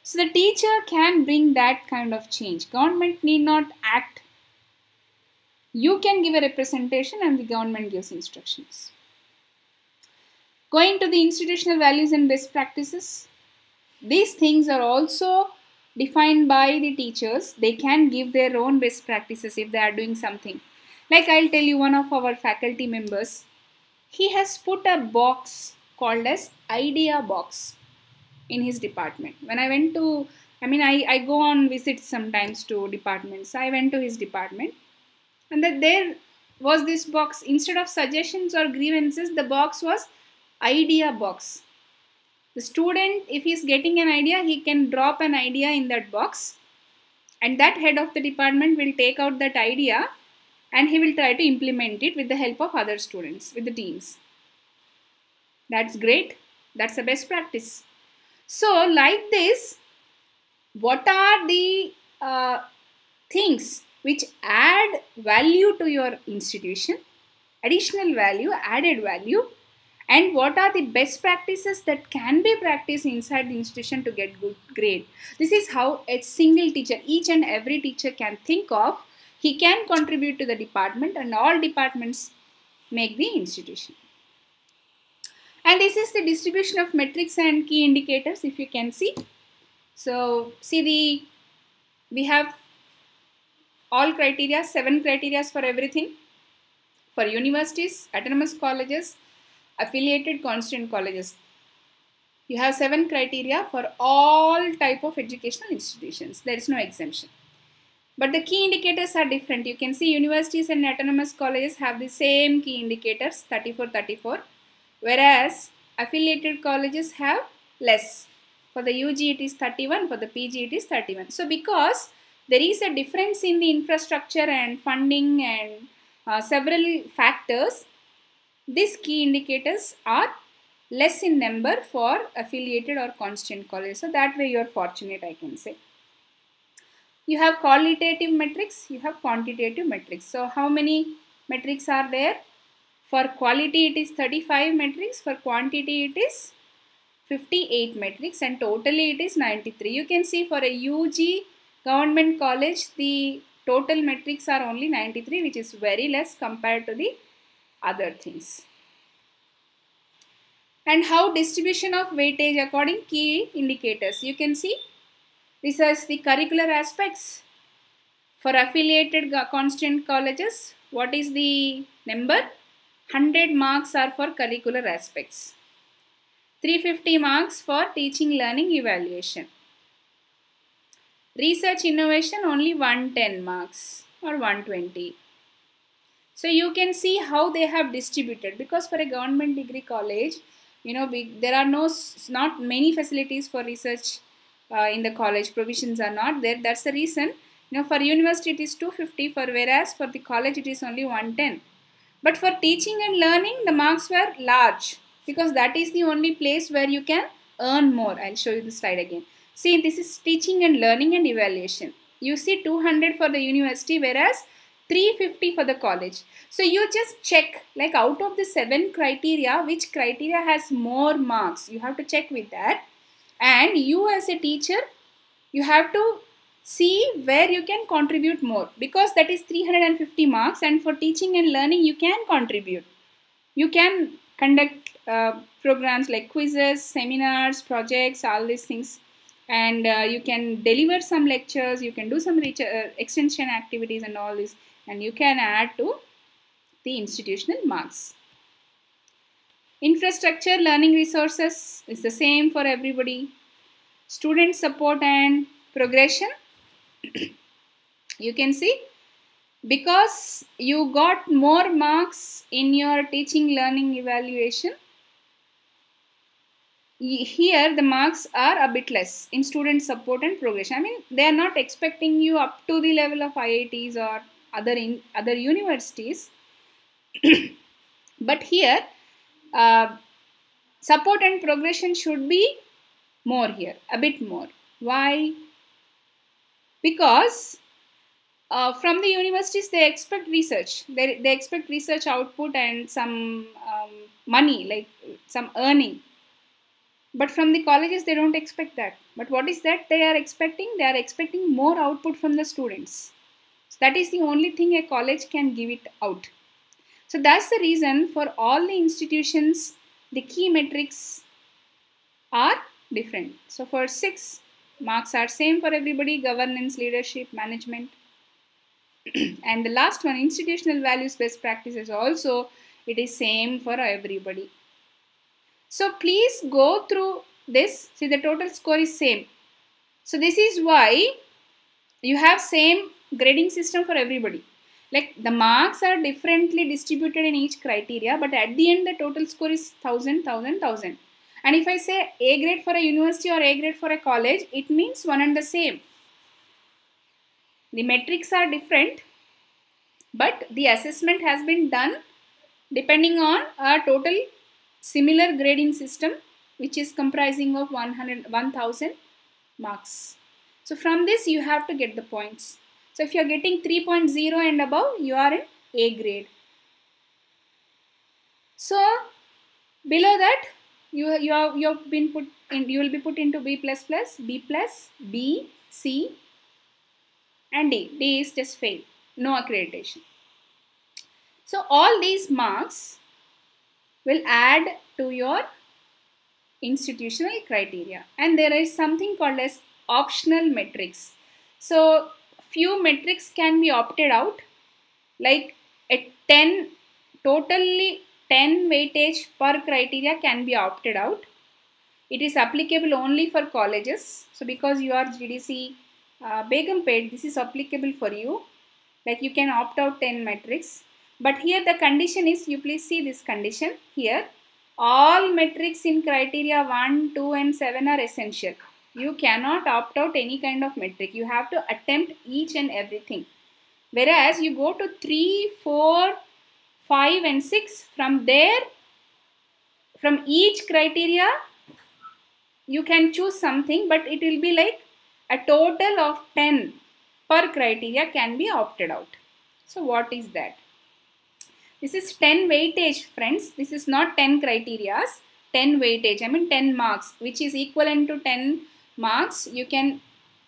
so the teacher can bring that kind of change. Government need not act. You can give a representation and the government gives instructions. Going to the institutional values and best practices. These things are also defined by the teachers. They can give their own best practices if they are doing something. Like I'll tell you one of our faculty members, he has put a box called as idea box in his department. When I went to, I mean, I, I go on visits sometimes to departments. I went to his department and that there was this box. Instead of suggestions or grievances, the box was idea box. The student, if he is getting an idea, he can drop an idea in that box and that head of the department will take out that idea and he will try to implement it with the help of other students, with the teams. That's great. That's the best practice. So like this, what are the uh, things which add value to your institution, additional value, added value, and what are the best practices that can be practiced inside the institution to get good grade. This is how a single teacher, each and every teacher can think of, he can contribute to the department and all departments make the institution. And this is the distribution of metrics and key indicators if you can see. So see the, we have all criteria, seven criteria for everything. For universities, autonomous colleges, affiliated constituent colleges. You have seven criteria for all type of educational institutions. There is no exemption. But the key indicators are different. You can see universities and autonomous colleges have the same key indicators 34 34 whereas affiliated colleges have less. For the UG it is 31, for the PG it is 31. So because there is a difference in the infrastructure and funding and uh, several factors, these key indicators are less in number for affiliated or constituent colleges. So that way you are fortunate I can say. You have qualitative metrics, you have quantitative metrics. So how many metrics are there? For quality it is 35 metrics, for quantity it is 58 metrics and totally it is 93. You can see for a UG government college the total metrics are only 93 which is very less compared to the other things. And how distribution of weightage according key indicators. You can see this is the curricular aspects. For affiliated constituent colleges, what is the number? 100 marks are for curricular aspects. 350 marks for teaching learning evaluation. Research innovation only 110 marks or 120. So you can see how they have distributed because for a government degree college, you know, we, there are no, not many facilities for research uh, in the college. Provisions are not there. That's the reason. You know, for university it is 250 for whereas for the college it is only 110. But for teaching and learning, the marks were large because that is the only place where you can earn more. I'll show you the slide again. See, this is teaching and learning and evaluation. You see 200 for the university whereas 350 for the college. So you just check like out of the seven criteria, which criteria has more marks. You have to check with that. And you as a teacher, you have to see where you can contribute more because that is 350 marks and for teaching and learning you can contribute. You can conduct uh, programs like quizzes, seminars, projects, all these things and uh, you can deliver some lectures, you can do some uh, extension activities and all this and you can add to the institutional marks. Infrastructure, learning resources is the same for everybody. Student support and progression you can see because you got more marks in your teaching learning evaluation here the marks are a bit less in student support and progression i mean they are not expecting you up to the level of iits or other in other universities. But here uh, support and progression should be more here a bit more. Why? Because uh, from the universities they expect research. They, they expect research output and some um, money like some earning. But from the colleges they don't expect that. But what is that they are expecting? They are expecting more output from the students so that is the only thing a college can give it out so that's the reason for all the institutions the key metrics are different so for six Marks are same for everybody, governance, leadership, management. and the last one, institutional values, best practices also, it is same for everybody. So please go through this. See the total score is same. So this is why you have same grading system for everybody. like the marks are differently distributed in each criteria but at the end the total score is 1000 1000 1000 and if i say a grade for a university or a grade for a college it means one and the same. The metrics are different but the assessment has been done depending on a total similar grading system which is comprising of 100 1000 marks. So from this you have to get the points so if you are getting 3.0 and above you are in a grade. So below that you you have you have been put in you will be put into b plus plus b plus b c and d d is just fail. No accreditation. So all these marks will add to your institutional criteria. And there is something called as optional metrics so few metrics can be opted out. Like a 10 totally 10 weightage per criteria can be opted out. It is applicable only for colleges. So because you are gdc uh, Begumpet, this is applicable for you. Like you can opt out 10 metrics. But here the condition is you please see this condition here. All metrics in criteria 1 2 and 7 are essential you cannot opt out any kind of metric. You have to attempt each and everything. Whereas you go to 3 4 5 and 6 from there from each criteria you can choose something but it will be like a total of 10 per criteria can be opted out. So what is that? This is 10 weightage friends. This is not 10 criterias 10 weightage i mean 10 marks which is equivalent to 10 marks you can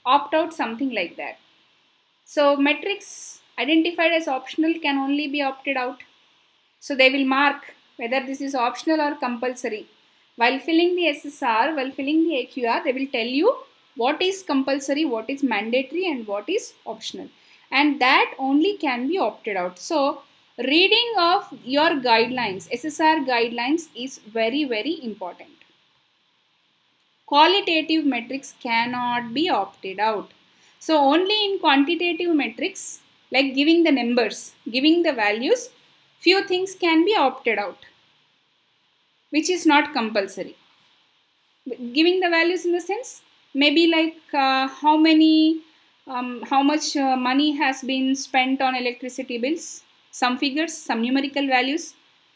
opt out something like that. So metrics identified as optional can only be opted out. So they will mark whether this is optional or compulsory. While filling the ssr while filling the AQAR they will tell you what is compulsory what is mandatory and what is optional. And that only can be opted out. So reading of your guidelines ssr guidelines is very very important qualitative metrics cannot be opted out. So only in quantitative metrics like giving the numbers, giving the values, few things can be opted out which is not compulsory. Giving the values in the sense maybe like uh, how many um, how much uh, money has been spent on electricity bills some figures some numerical values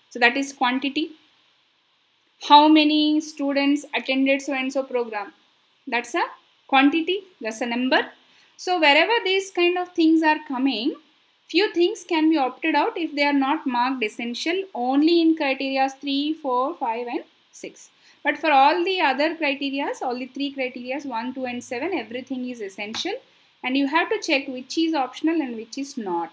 so that is quantity how many students attended so and so program? That's a quantity that's a number. So wherever these kind of things are coming few things can be opted out if they are not marked essential only in criteria 3 4 5 and 6 but for all the other criteria all the three criteria 1 2 and 7 everything is essential. And you have to check which is optional and which is not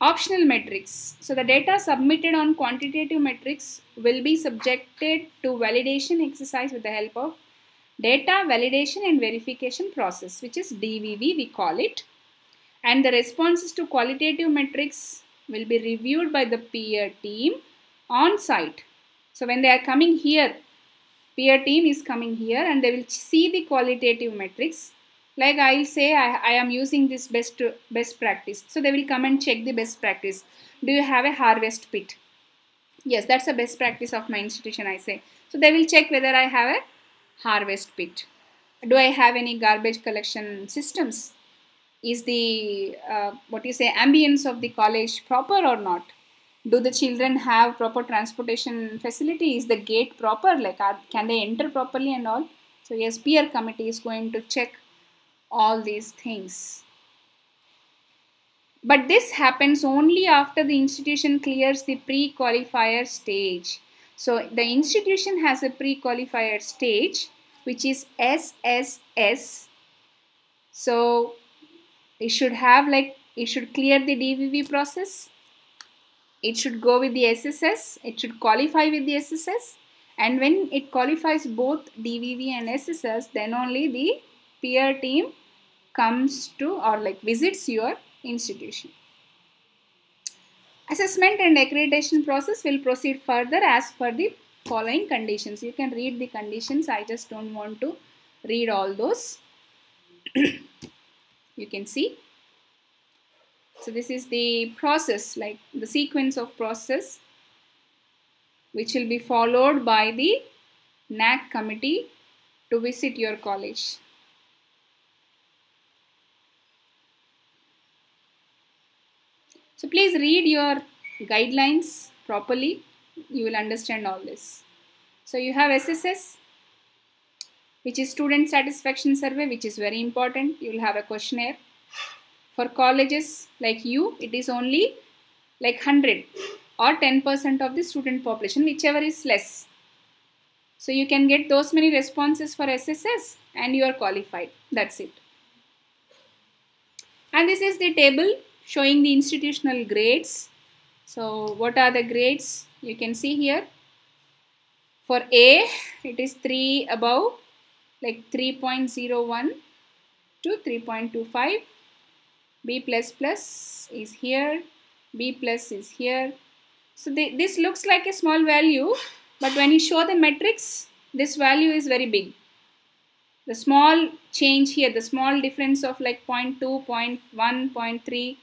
Optional metrics. So the data submitted on quantitative metrics will be subjected to validation exercise with the help of data validation and verification process which is DVV we call it. And the responses to qualitative metrics will be reviewed by the peer team on site. So when they are coming here, peer team is coming here and they will see the qualitative metrics like I'll say I, I am using this best best practice. So they will come and check the best practice. Do you have a harvest pit? Yes that's a best practice of my institution I say. So they will check whether I have a harvest pit. Do I have any garbage collection systems? Is the uh, what you say ambience of the college proper or not? Do the children have proper transportation facility? Is the gate proper? Like are, can they enter properly and all? So yes peer committee is going to check all these things. But this happens only after the institution clears the pre-qualifier stage. So the institution has a pre-qualifier stage which is SSS. So it should have like, it should clear the DVV process. It should go with the SSS. It should qualify with the SSS. And when it qualifies both DVV and SSS, then only the peer team comes to or like visits your institution. Assessment and accreditation process will proceed further as per the following conditions. You can read the conditions. I just don't want to read all those. you can see. So this is the process, like the sequence of process which will be followed by the NAAC committee to visit your college. So please read your guidelines properly. You will understand all this. So you have SSS, which is student satisfaction survey, which is very important. You will have a questionnaire. For colleges like you, it is only like 100 or 10% of the student population, whichever is less. So you can get those many responses for SSS and you are qualified. That's it. And this is the table showing the institutional grades. So what are the grades? You can see here. For A, it is 3 above, like 3.01 to 3.25. B plus plus is here. B plus is here. So this looks like a small value, but when you show the matrix, this value is very big. The small change here, the small difference of like 0 0.2, 0 0.1, 0.3,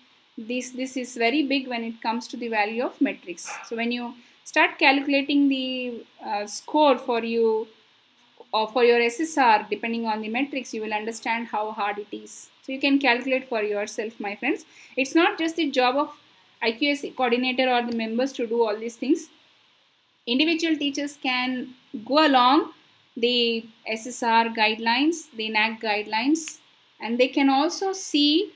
this, this is very big when it comes to the value of metrics So when you start calculating the uh, score for you or for your SSR depending on the metrics you will understand how hard it is. So you can calculate for yourself, my friends. It's not just the job of IQAC coordinator or the members to do all these things. Individual teachers can go along the SSR guidelines, the NAAC guidelines, and they can also see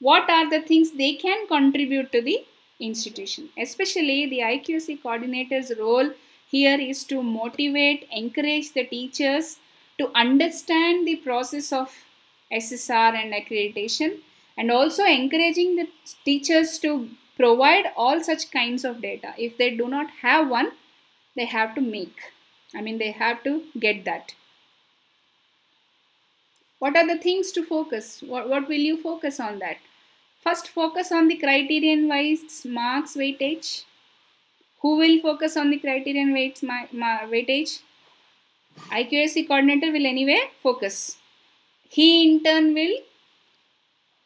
what are the things they can contribute to the institution. Especially the IQAC coordinator's role here is to motivate, encourage the teachers to understand the process of SSR and accreditation and also encouraging the teachers to provide all such kinds of data. If they do not have one, they have to make. I mean, they have to get that. What are the things to focus? What, what will you focus on that? First, focus on the criterion wise marks weightage. Who will focus on the criterion weights weightage? IQAC coordinator will anyway focus. He in turn will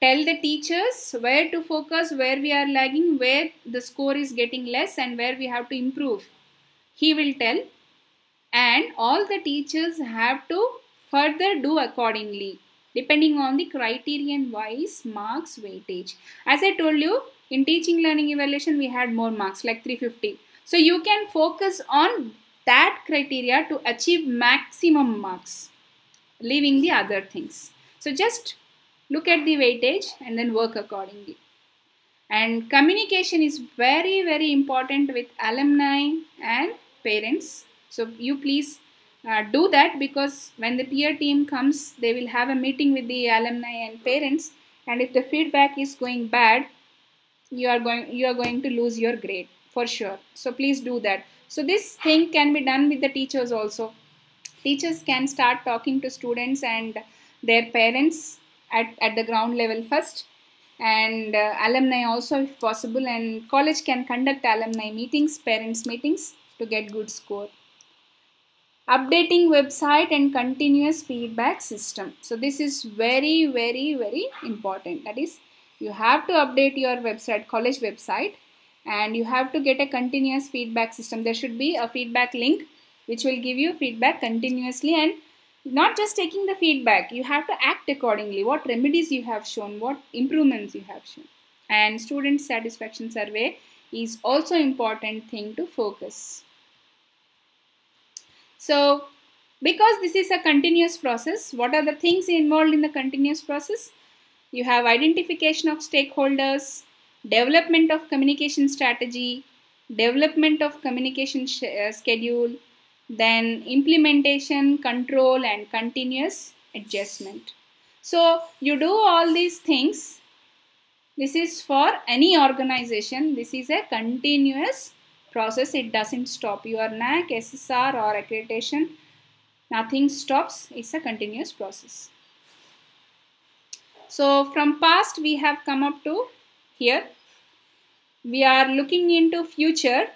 tell the teachers where to focus, where we are lagging, where the score is getting less and where we have to improve. He will tell and all the teachers have to further do accordingly depending on the criterion wise marks weightage. As I told you in teaching learning evaluation we had more marks like 350. So you can focus on that criteria to achieve maximum marks leaving the other things. So just look at the weightage and then work accordingly. And communication is very, very important with alumni and parents. So you please uh, do that because when the peer team comes, they will have a meeting with the alumni and parents. And if the feedback is going bad, you are going you are going to lose your grade for sure. So please do that. So this thing can be done with the teachers also. Teachers can start talking to students and their parents at, at the ground level first and uh, alumni also if possible and college can conduct alumni meetings parents meetings to get good score updating website and continuous feedback system. So this is very very very important. That is you have to update your website college website and you have to get a continuous feedback system. There should be a feedback link which will give you feedback continuously and not just taking the feedback. You have to act accordingly. What remedies you have shown what improvements you have shown. And student satisfaction survey is also important thing to focus so because this is a continuous process what are the things involved in the continuous process you have identification of stakeholders development of communication strategy development of communication uh, schedule then implementation, control and continuous adjustment. So you do all these things. This is for any organization. This is a continuous process. It doesn't stop. Your NAAC, SSR or accreditation, nothing stops. It's a continuous process. So from past we have come up to here. We are looking into future